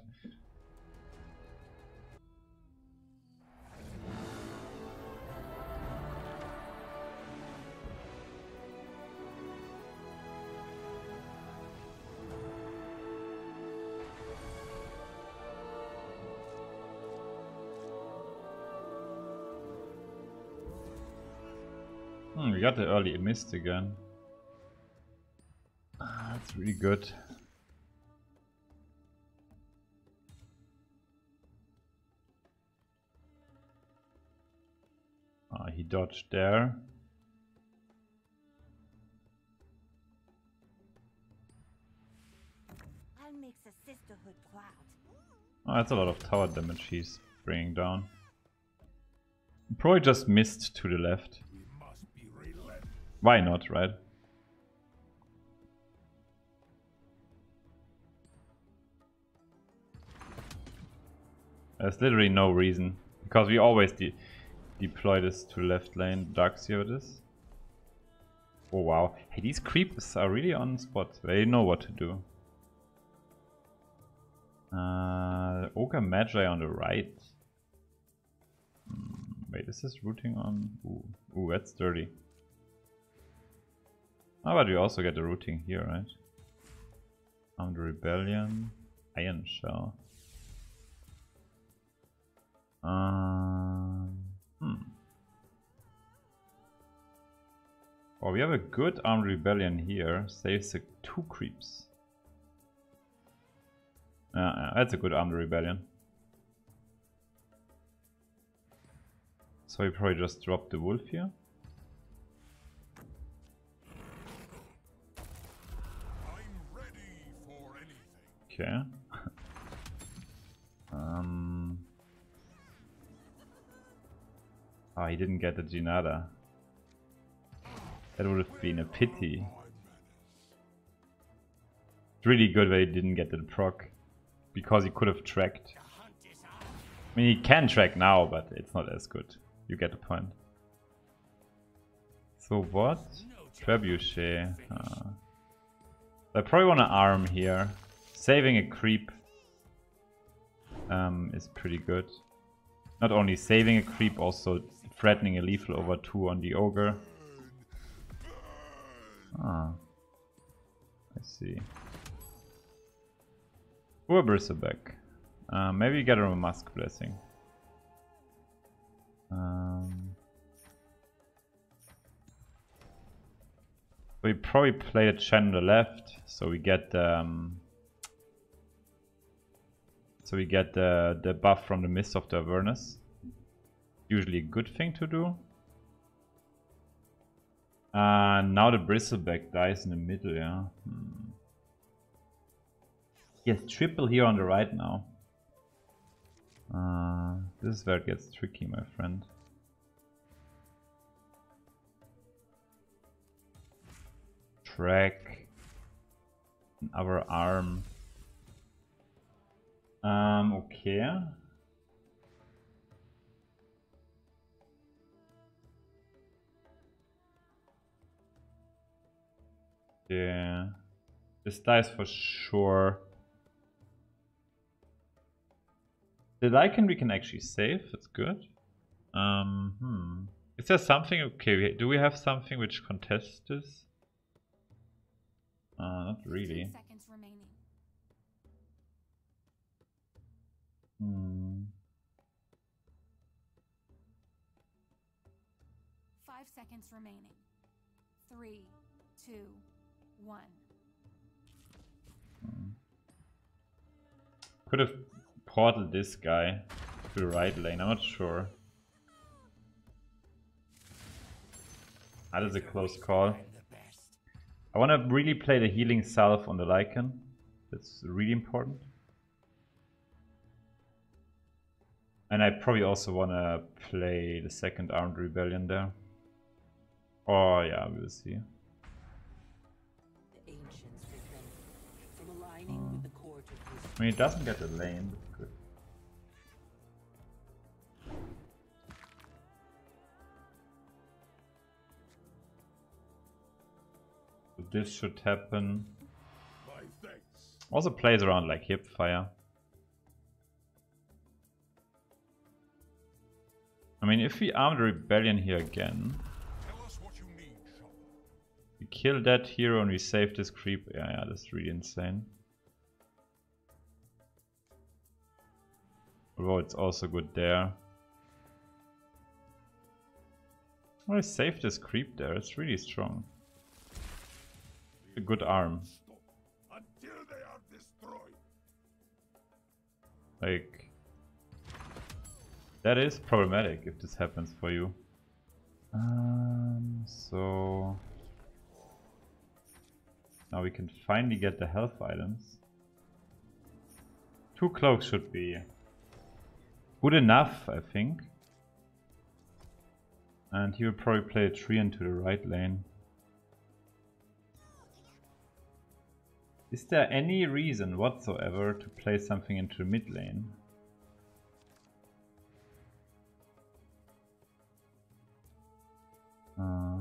We got the early mist again. Ah, That's really good. Ah, he dodged there. I'll make the sisterhood proud. Oh, that's a lot of tower damage he's bringing down. Probably just missed to the left. Why not, right? There's literally no reason. Because we always de deploy this to left lane. Dark here it is. Oh wow. Hey, these creeps are really on spot. They know what to do. Uh, Ogre Magi on the right. Hmm, wait, is this routing on? Ooh, ooh that's dirty. Ah, but we also get the routing here, right? Armed Rebellion, Ion Shell. Um, hmm. Oh, we have a good Armed Rebellion here. Saves the two creeps. Uh, uh, that's a good Armed Rebellion. So we probably just drop the wolf here. Okay. um. Oh, he didn't get the Ginada. That would have been a pity. It's really good that he didn't get the proc. Because he could have tracked. I mean, he can track now, but it's not as good. You get the point. So what? Trebuchet. Uh, I probably want to arm here. Saving a creep um, is pretty good. Not only saving a creep, also threatening a lethal over 2 on the ogre. Ah. I see. Or Bristleback. Uh, maybe you get him a Mask Blessing. Um, we probably play a the left, so we get um, so we get the the buff from the Mist of the Avernus. Usually a good thing to do. Uh, now the Bristleback dies in the middle, yeah. Hmm. He has triple here on the right now. Uh, this is where it gets tricky, my friend. Track. Our arm. Um, okay. Yeah. This dies for sure. The Lycan we can actually save, that's good. Um, hmm. Is there something, okay, do we have something which contests this? Uh, not really. Hmm. Five seconds remaining. Three, two, one. Could have portaled this guy to the right lane, I'm not sure. That is a close call. I want to really play the healing salve on the Lycan. That's really important. And I probably also want to play the second Arm the Rebellion there. Oh yeah, we'll see. The ancients from aligning with the court of. I mean, it doesn't get the lane, that's good. So this should happen. Also plays around like Hipfire. Mean, if we arm the rebellion here again, we kill that hero and we save this creep. Yeah, yeah, that's really insane. Although it's also good there. Oh, I saved this creep there. It's really strong. A good arm. Until they are destroyed. Like... That is problematic if this happens for you. Um, so... Now we can finally get the health items. Two cloaks should be good enough, I think. And he will probably play a tree into the right lane. Is there any reason whatsoever to play something into the mid lane? Uh,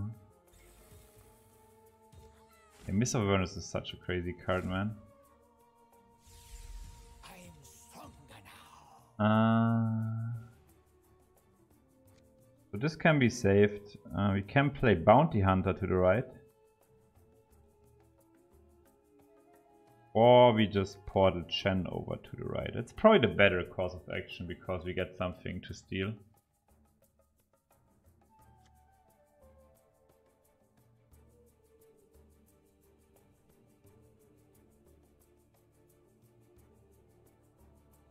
yeah, Mist of Avernus is such a crazy card, man. I'm stronger now. Uh, so this can be saved. Uh, we can play Bounty Hunter to the right. Or we just portal Chen over to the right. It's probably the better course of action because we get something to steal.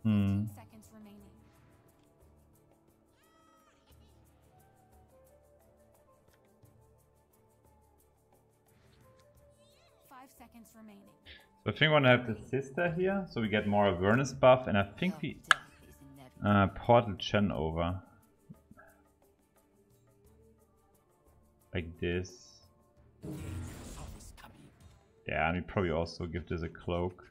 Hmm. So I think we want to have the sister here, so we get more Avernus buff, and I think we uh, portal Chen over. Like this. Yeah, and we probably also give this a cloak.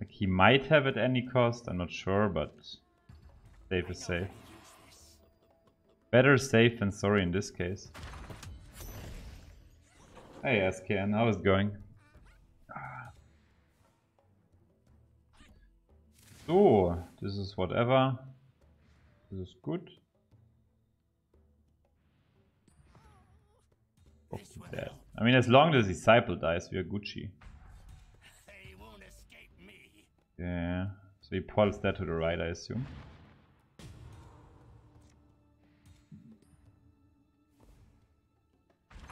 Like he might have at any cost, I'm not sure, but safe is safe. Better safe than sorry in this case. Hey SKN, how is it going? Ah. So, this is whatever. This is good. I mean, as long as the Disciple dies, we are Gucci. They won't escape me. Yeah. So he pulls that to the right, I assume.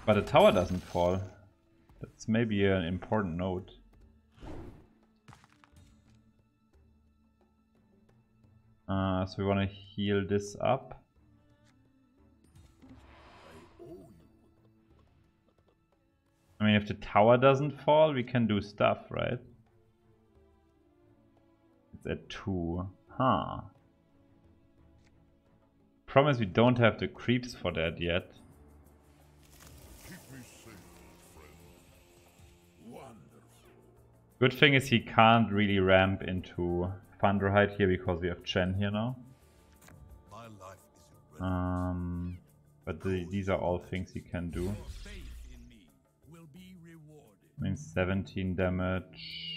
But the tower doesn't fall. That's maybe an important note. Uh, so we want to heal this up. I mean, if the tower doesn't fall, we can do stuff, right? It's at 2. Huh. Promise we don't have the creeps for that yet. Good thing is he can't really ramp into Thunderhide here because we have Chen here now. Is. Um, but the, these are all things he can do. Means 17 damage.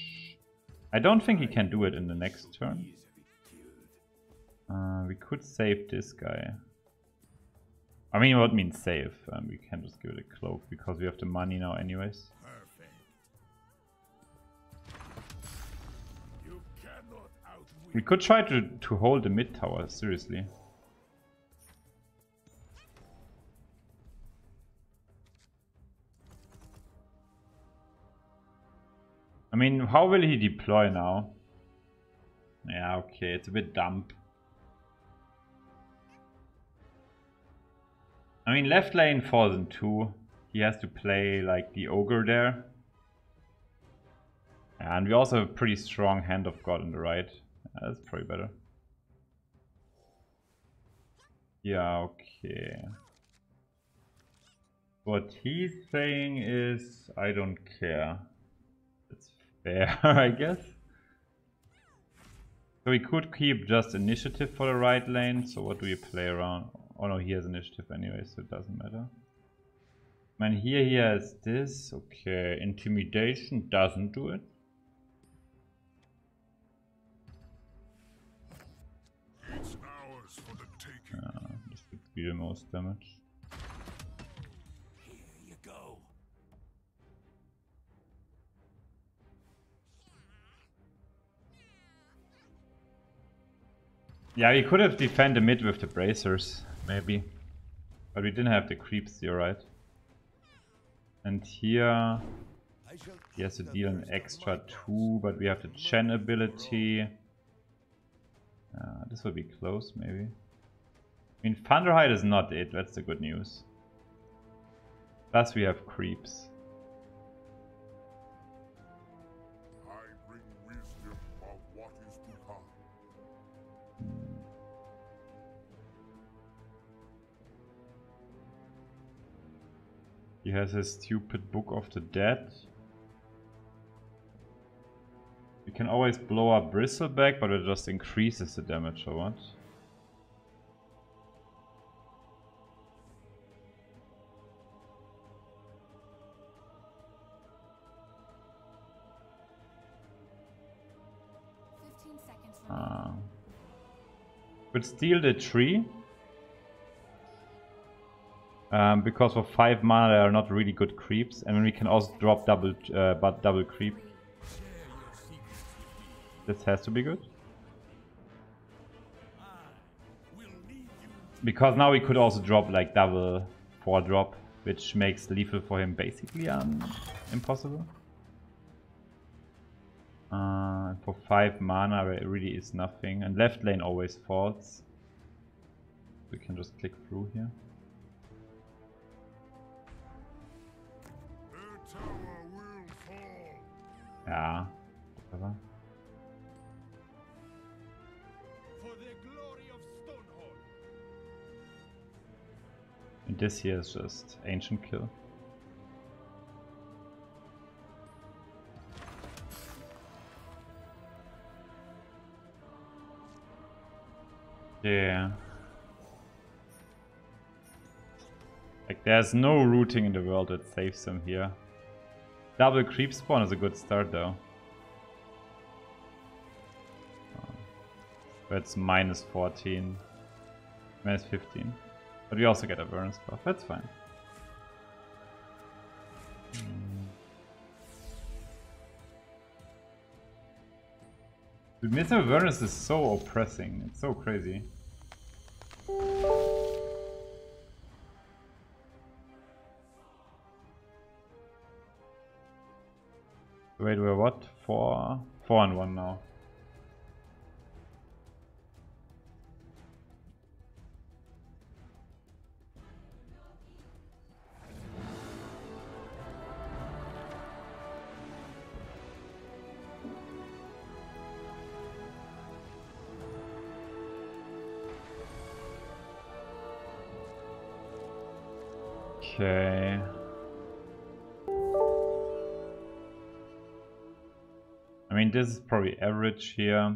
I don't think he can do it in the next turn. Uh, we could save this guy. I mean, what means save? Um, we can just give it a cloak because we have the money now anyways. Perfect. You cannot outwit We could try to, to hold the mid tower, seriously. Mean, how will he deploy now? Yeah, okay, it's a bit dumb. I mean, left lane falls in two. He has to play like the ogre there. And we also have a pretty strong hand of God on the right. That's probably better. Yeah, okay. What he's saying is, I don't care. Fair, I guess. So we could keep just initiative for the right lane, so what do we play around? Oh no, he has initiative anyway, so it doesn't matter. Man, here he has this. Okay, intimidation doesn't do it. It's ours for the taking. Uh, this would be the most damage. Yeah, we could have defended mid with the bracers, maybe. But we didn't have the creeps, you're right. And here, he has to deal an extra 2, but we have the Chen ability. Uh, this will be close, maybe. I mean, Thunderhide is not it, that's the good news. Plus we have creeps. He has his stupid Book of the Dead. We can always blow up Bristleback, but it just increases the damage or what? Fifteen seconds. Uh, could steal the tree. Um, because for 5 mana they are not really good creeps, and then we can also drop double, uh, but double creep. This has to be good. Because now we could also drop like double 4 drop, which makes lethal for him basically um, impossible. Uh, for 5 mana it really is nothing, and left lane always falls. We can just click through here. Their tower will fall. Yeah, whatever. For the glory of Stonehall. And this here is just ancient kill. Yeah. Like there's no routing in the world that saves them here. Double creep spawn is a good start though. That's minus 14. Minus 15. But we also get Avernus buff, that's fine. Hmm. Dude, Mist of Avernus is so oppressing, it's so crazy. Wait, we're what? Four, four and one now. Mean, this is probably average here.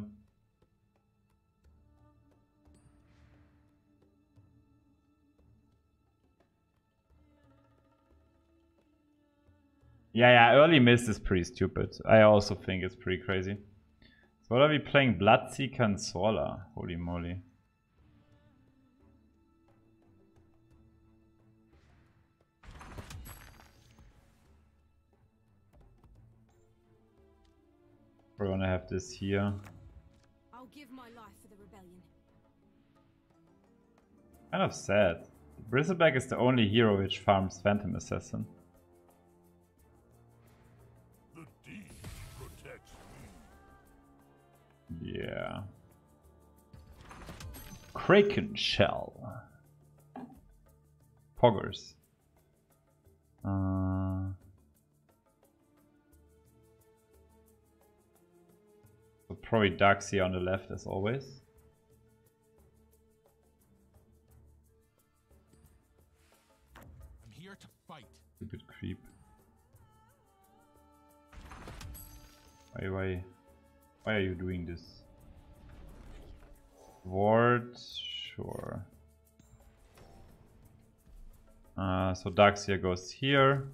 Yeah, yeah, early mist is pretty stupid. I also think it's pretty crazy. So what are we playing? Bloodseeker and Sorla. Holy moly. We're gonna have this here. I'll give my life for the rebellion. Kind of sad. Bristleback is the only hero which farms Phantom Assassin. The deep protect Yeah. Kraken Shell. Poggers. Uh, probably Darkseer on the left as always. I'm here to fight. Stupid creep. Why, why, why are you doing this? Ward, sure. Uh, so Darkseer goes here.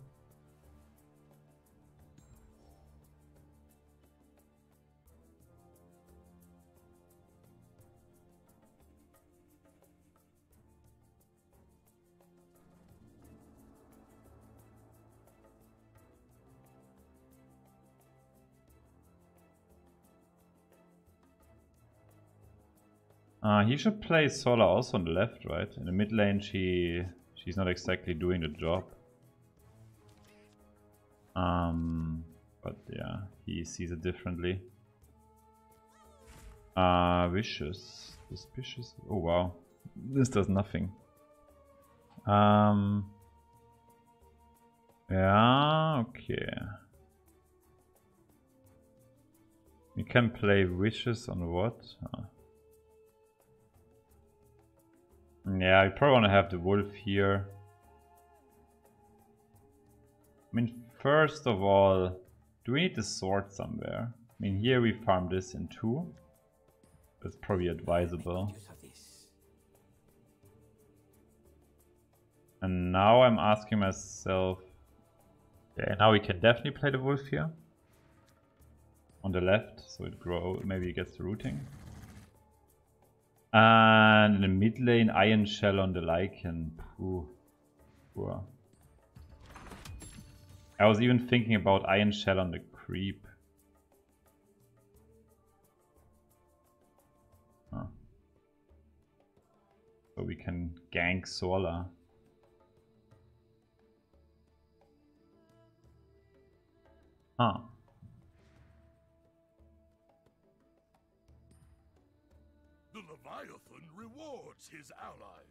Uh, he should play Sorla also on the left, right? In the mid lane, she she's not exactly doing the job. Um, but yeah, he sees it differently. Uh, vicious, suspicious. Oh wow, this does nothing. Um, yeah, okay. We can play wishes on what? Yeah, I probably want to have the wolf here. I mean, first of all, do we need the sword somewhere? I mean, here we farm this in two. That's probably advisable. Use of this. And now I'm asking myself... Okay, now we can definitely play the wolf here. On the left, so it grow maybe it gets the rooting. And in the mid lane, Ion Shell on the Lycan. Pooh. Poor. I was even thinking about Ion Shell on the Creep. Huh. So we can gank Sorla. Huh. His allies.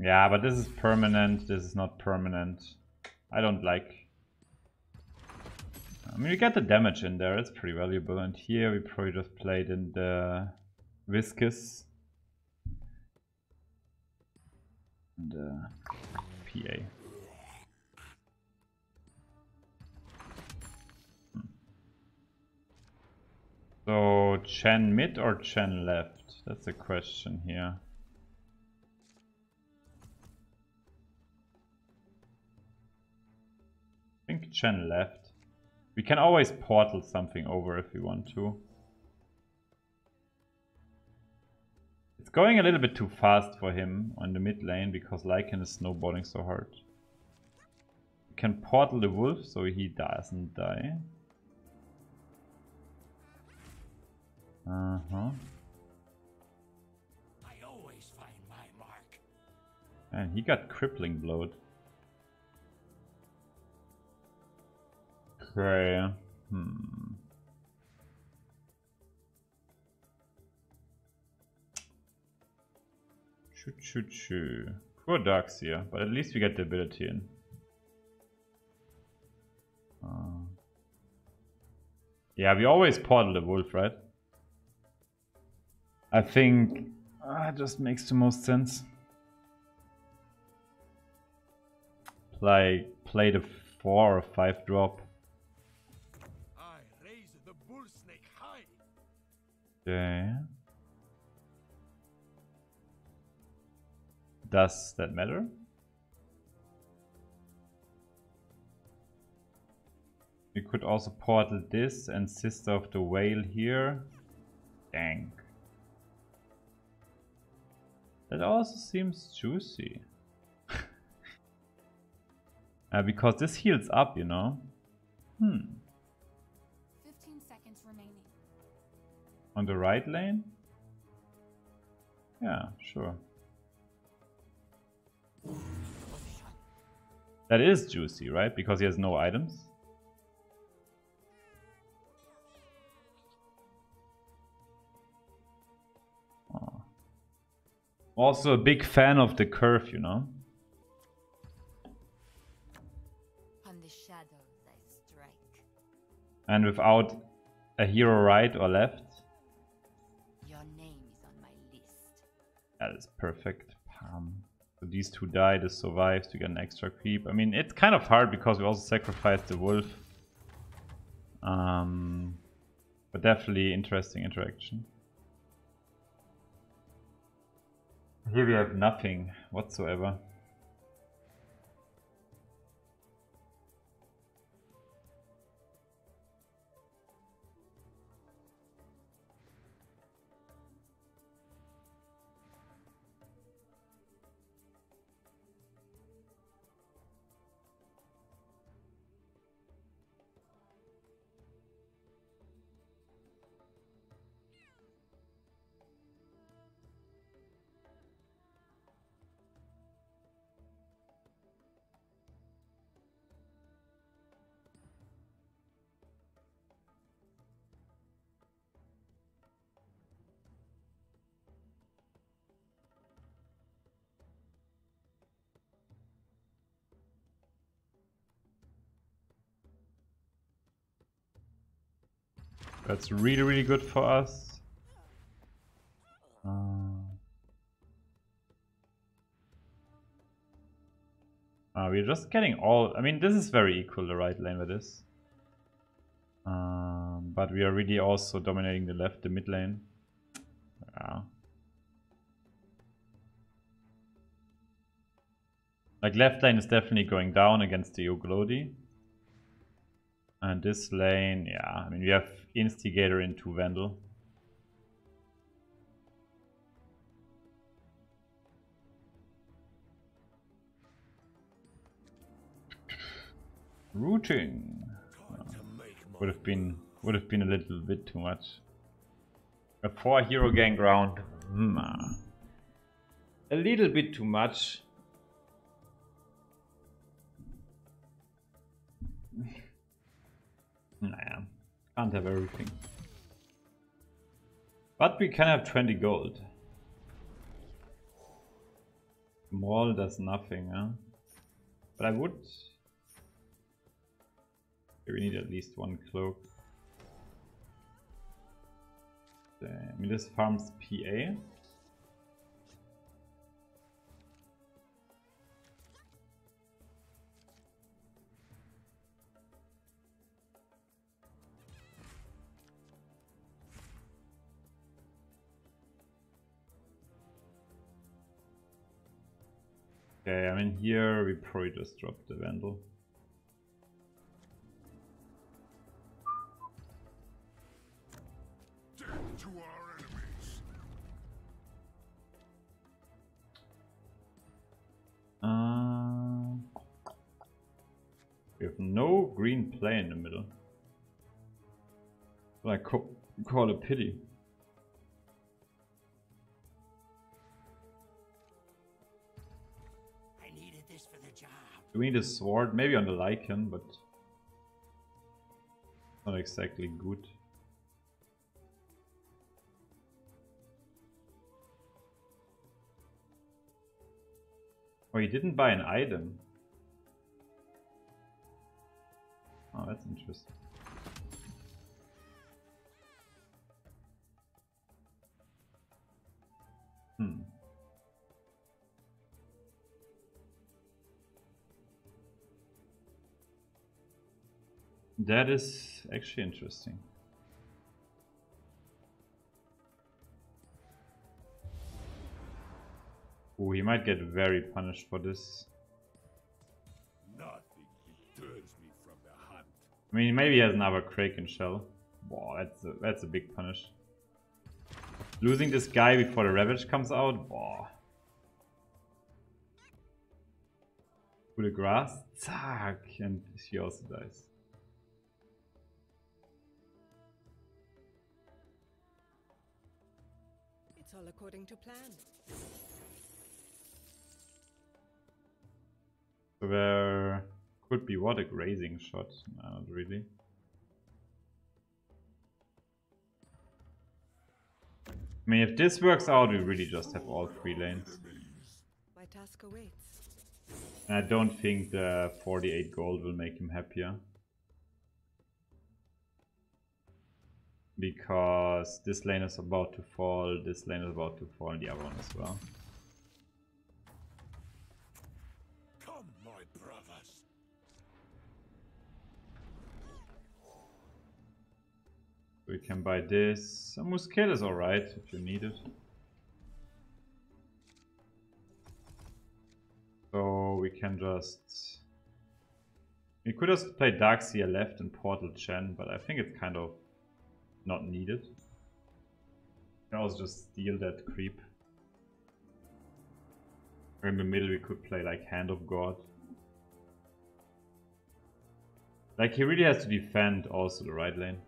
Yeah, but this is permanent, this is not permanent. I don't like... I mean, we get the damage in there, it's pretty valuable. And here we probably just played in the Viscous. And uh, PA. So, Chen mid or Chen left? That's the question here. I think Chen left. We can always portal something over if we want to. It's going a little bit too fast for him on the mid lane because Lycan is snowballing so hard. We can portal the wolf so he doesn't die. Uh-huh. I always find my mark. And he got crippling blowed. Okay. Hmm. Choo choo choo. Poor Darkseer, but at least we get the ability in. Uh, yeah, we always portal the wolf, right? I think uh, it just makes the most sense. Play play the four or five drop. I raise the bull snake high. Okay. Does that matter? You could also portal this and Sister of the Veil here. Dang. That also seems juicy. uh, because this heals up, you know? Hmm. 15 seconds remaining. On the right lane? Yeah, sure. That is juicy, right? Because he has no items. Also a big fan of the curve, you know. On the shadows I strike. And without a hero right or left, Your name is on my list. that is perfect. Pam. So these two die, this survives to get an extra creep. I mean, it's kind of hard because we also sacrificed the wolf. Um, but definitely interesting interaction. Here we have nothing whatsoever. That's really, really good for us. Uh, uh, we're just getting all... I mean, this is very equal, the right lane with this. Um, but we are really also dominating the left, the mid lane. Yeah. Like left lane is definitely going down against the Uglodi. And this lane, yeah, I mean we have Instigator into Vandal. Routing would have been would have been a little bit too much. A four hero gang round, ah. a little bit too much. Naja, can't have everything. But we can have 20 gold. Maul does nothing, huh? But I would... We need at least one cloak. I mean, this farms PA. Okay, I mean here we probably just drop the Vandal. Death to our enemies. Uh, we have no green play in the middle. What I co call a pity. Do we need a sword? Maybe on the Lycan, but not exactly good. Oh, he didn't buy an item. That is actually interesting. Ooh, he might get very punished for this. Nothing deters me from the hunt. I mean, maybe he has another Kraken shell. Wow, that's a, that's a big punish. Losing this guy before the Ravage comes out? Wow. To the grass? Zack! And she also dies. It's all according to plan. So there could be what a grazing shot. No, not really. I mean, if this works out, we really just have all three lanes. My task awaits. And I don't think the 48 gold will make him happier. Because this lane is about to fall, this lane is about to fall, and the other one as well. Come, my brothers. We can buy this. A Muskel is alright if you need it. So we can just... We could just play Darkseer left and Portal Chen, but I think it's kind of not needed. Can also just steal that creep. In the middle we could play like Hand of God. Like he really has to defend also the right lane.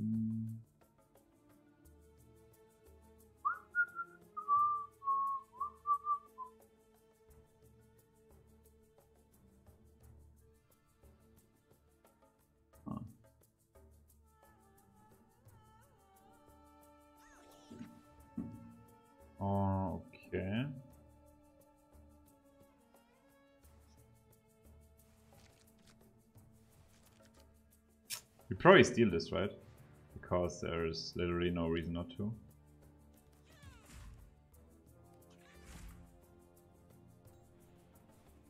Mm. Okay. We probably steal this, right? Because there's literally no reason not to.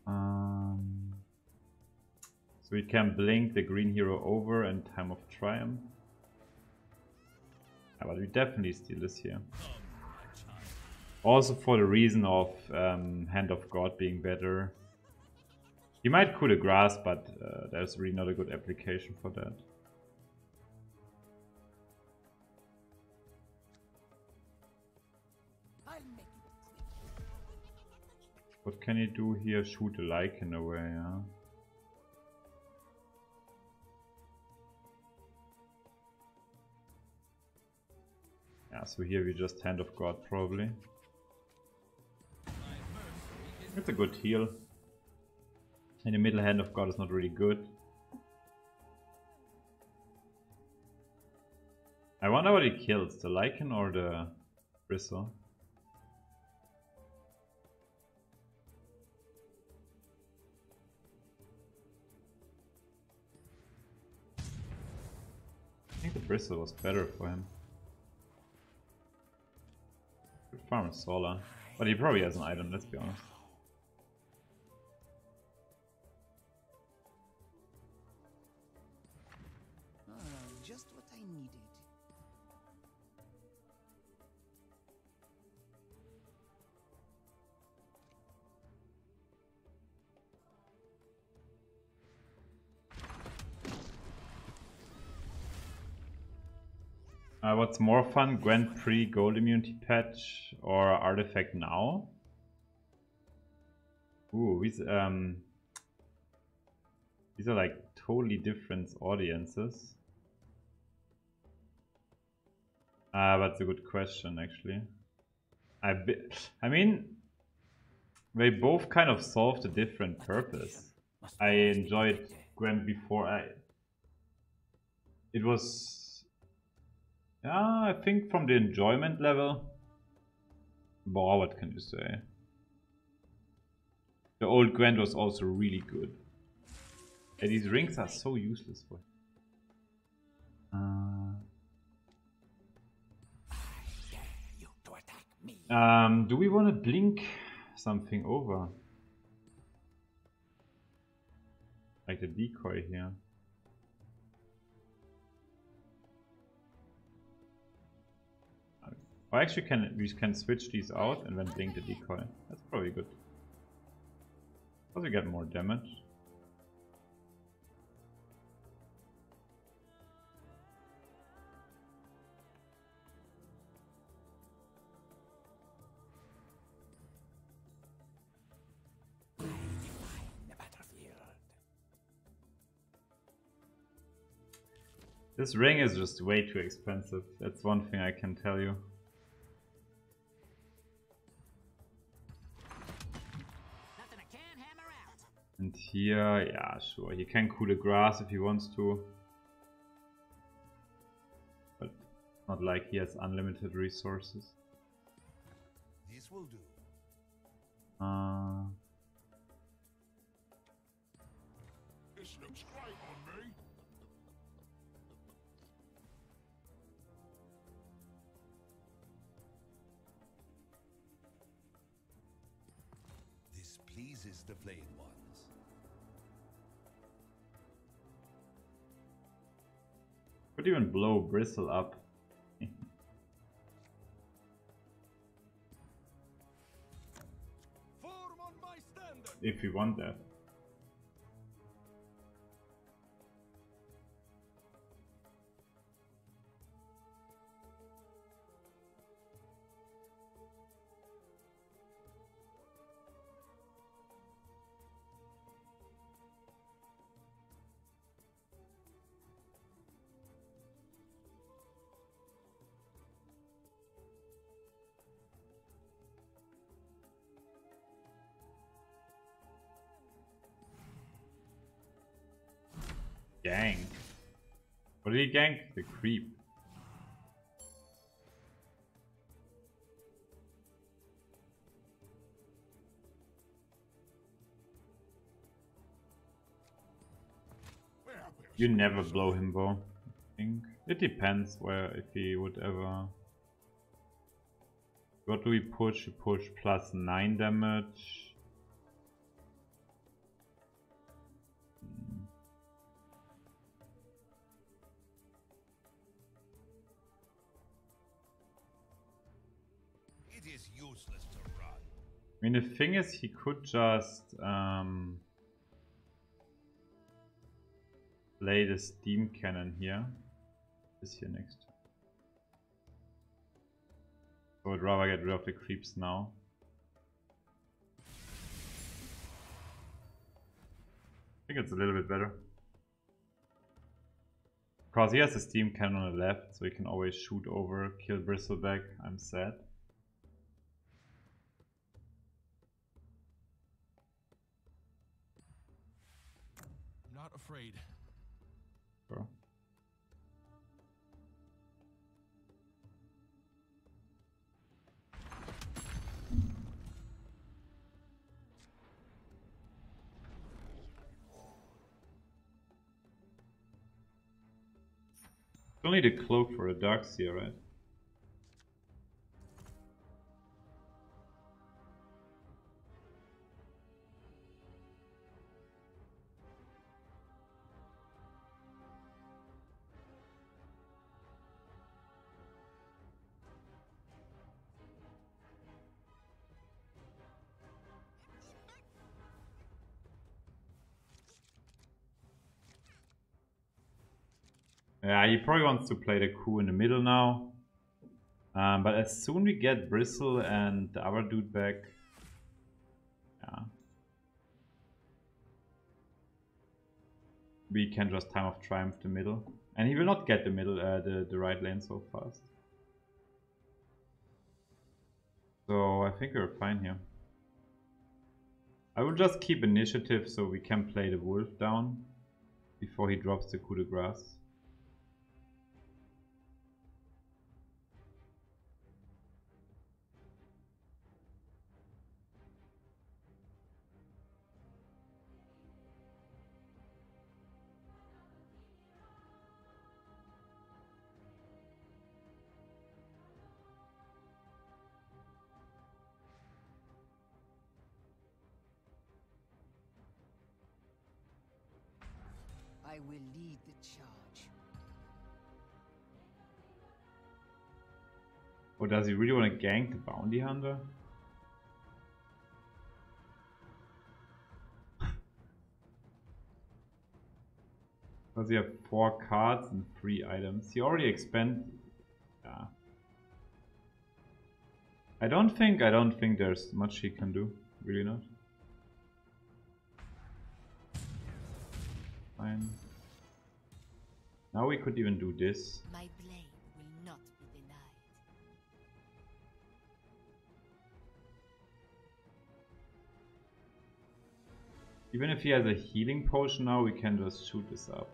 Um, so we can blink the green hero over in time of triumph. Yeah, but we definitely steal this here. Also for the reason of um, Hand of God being better. You might coup de grace, but uh, there's really not a good application for that. What can you do here? Shoot a Lycan away, yeah? Yeah, so here we just Hand of God probably. It's a good heal. In the middle Hand of God is not really good. I wonder what he kills, the Lycan or the Bristle? I think the bristle was better for him. Farm Sorla. But he probably has an item, let's be honest. Uh, what's more fun, Grand Prix gold immunity patch or artifact now? Ooh, these um, these are like totally different audiences. Uh, that's a good question, actually. I I mean, they both kind of solved a different purpose. I enjoyed Grand before. I it was yeah, I think from the enjoyment level. Wow, what can you say? The old Gwent was also really good. Yeah, these rings are so useless for. Uh, attack me? um, do we want to blink something over? Like a decoy here. Or actually, can we can switch these out and then blink the decoy? That's probably good. Also get more damage. This ring is just way too expensive. That's one thing I can tell you. And here, yeah, sure. He can coup de grace if he wants to. But not like he has unlimited resources. This will do. Could even blow Bristle up. Form on my if you want that. What did he gank? The creep. You never blow him, though, I think it depends where if he would ever. What do we push? Push plus nine damage. I mean, the thing is, he could just um, play the steam cannon here. This here next. I'd rather get rid of the creeps now. I think it's a little bit better. Because he has a steam cannon on the left, so he can always shoot over, kill Bristleback. I'm sad. Afraid. Bro. Need a cloak for a dark Darkseer, right? Yeah, he probably wants to play the coup in the middle now. Um, but as soon we get Bristle and the other dude back, yeah, we can just time of triumph the middle, and he will not get the middle, uh, the the right lane so fast. So I think we're fine here. I will just keep initiative so we can play the wolf down before he drops the coup de grace. Does he really want to gank the bounty hunter? Does he have four cards and three items? He already expend. Yeah. I don't think. I don't think there's much he can do. Really not. Fine. Now we could even do this. My Even if he has a healing potion now, we can just shoot this up.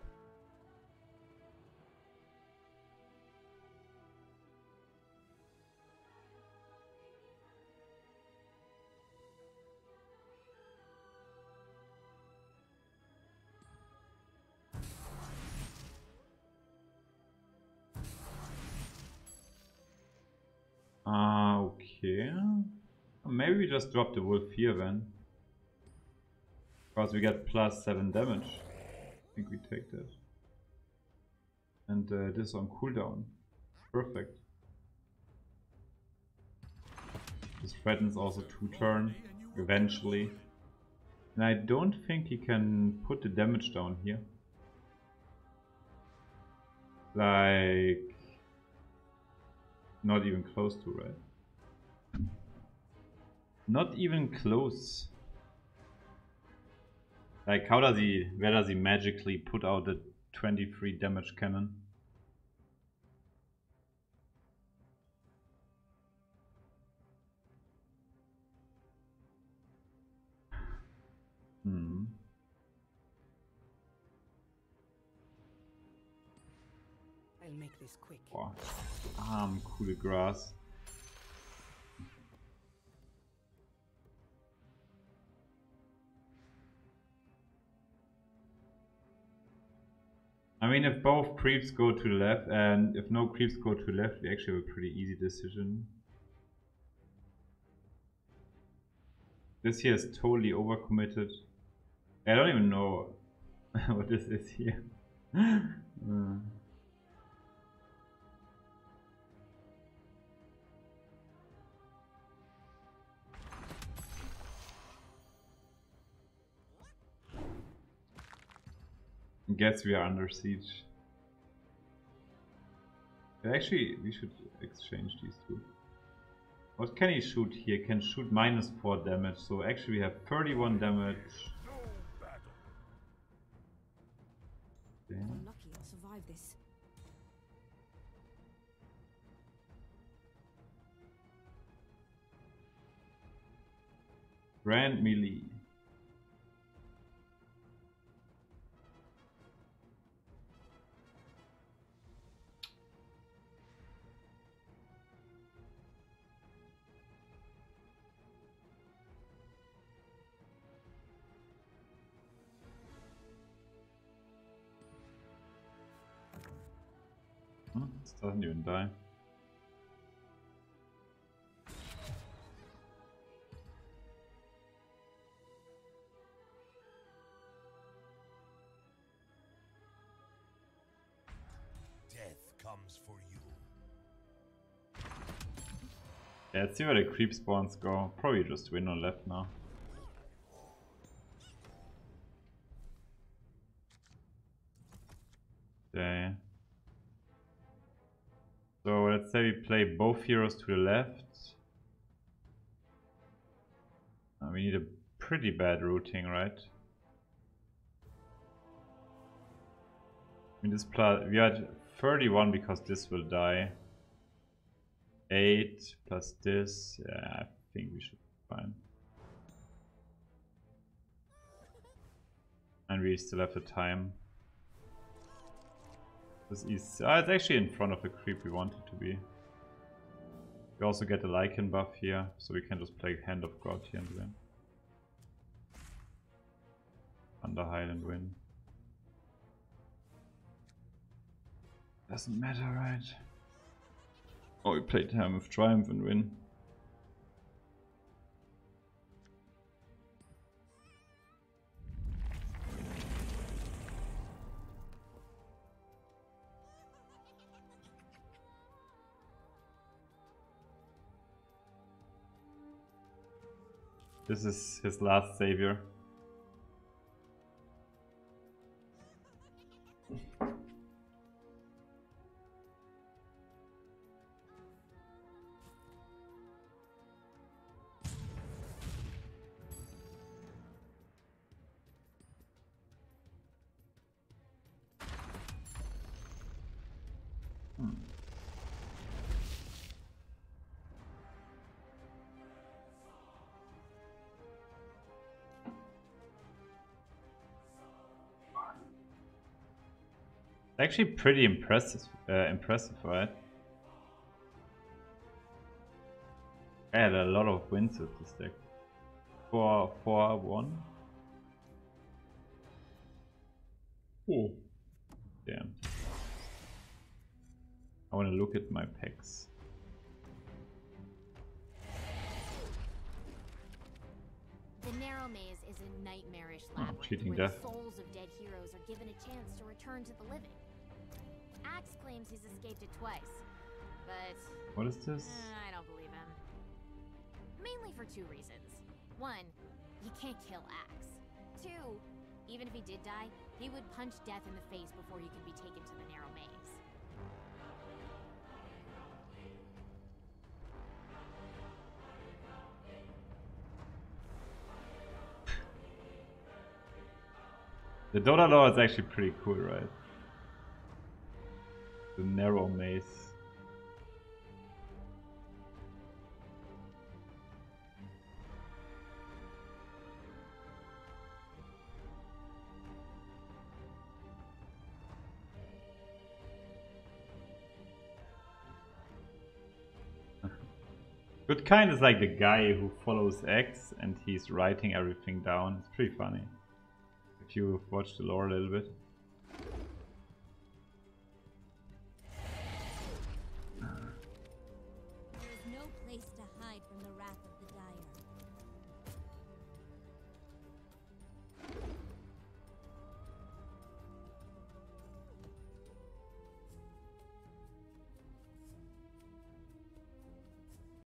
Ah, okay. Maybe we just drop the wolf here then. Because we get plus 7 damage. I think we take that. And uh, this on cooldown. Perfect. This threatens also 2 turn, eventually. And I don't think he can put the damage down here. Like... Not even close to, right? Not even close. Like, how does he, where does he magically put out the 23 damage cannon? Hmm. I'll make this quick. Boah. Arm, coup de grace. I mean, if both creeps go to the left and if no creeps go to the left, we actually have a pretty easy decision. This here is totally overcommitted. I don't even know what this is here. Uh. Guess we are under siege. Actually, we should exchange these two. What can he shoot here? Can shoot minus 4 damage, so actually we have 31 damage. Damn. I'm lucky, I'll survive this. Grand melee. Doesn't even die. Death comes for you. Yeah, let's see where the creep spawns go. Probably just win on left now. Okay. So let's say we play both heroes to the left. Uh, we need a pretty bad routing, right? Mean, this plus we had 31 because this will die. 8 plus this, yeah, I think we should be fine. And we still have the time. This is, ah, it's actually in front of the creep we want it to be. We also get the Lycan buff here, so we can just play Hand of God here and win. Underhide and win. Doesn't matter, right? Oh, we played Helm of Triumph and win. This is his last savior. Actually, pretty impressive. Uh, impressive, right? I had a lot of wins with this deck. Four, four, one. Oh, damn. I want to look at my packs. The Narrow Maze is a nightmarish Oh, labyrinth cheating where death. the souls of dead heroes are given a chance to return to the living. Axe claims he's escaped it twice, but What is this? uh, I don't believe him. Mainly for two reasons. One, you can't kill Axe. Two, even if he did die, he would punch death in the face before he could be taken to the Narrow Maze. The Dota Lore is actually pretty cool, right? The narrow maze. Good kind is like the guy who follows Axe and he's writing everything down. It's pretty funny. If you've watched the lore a little bit.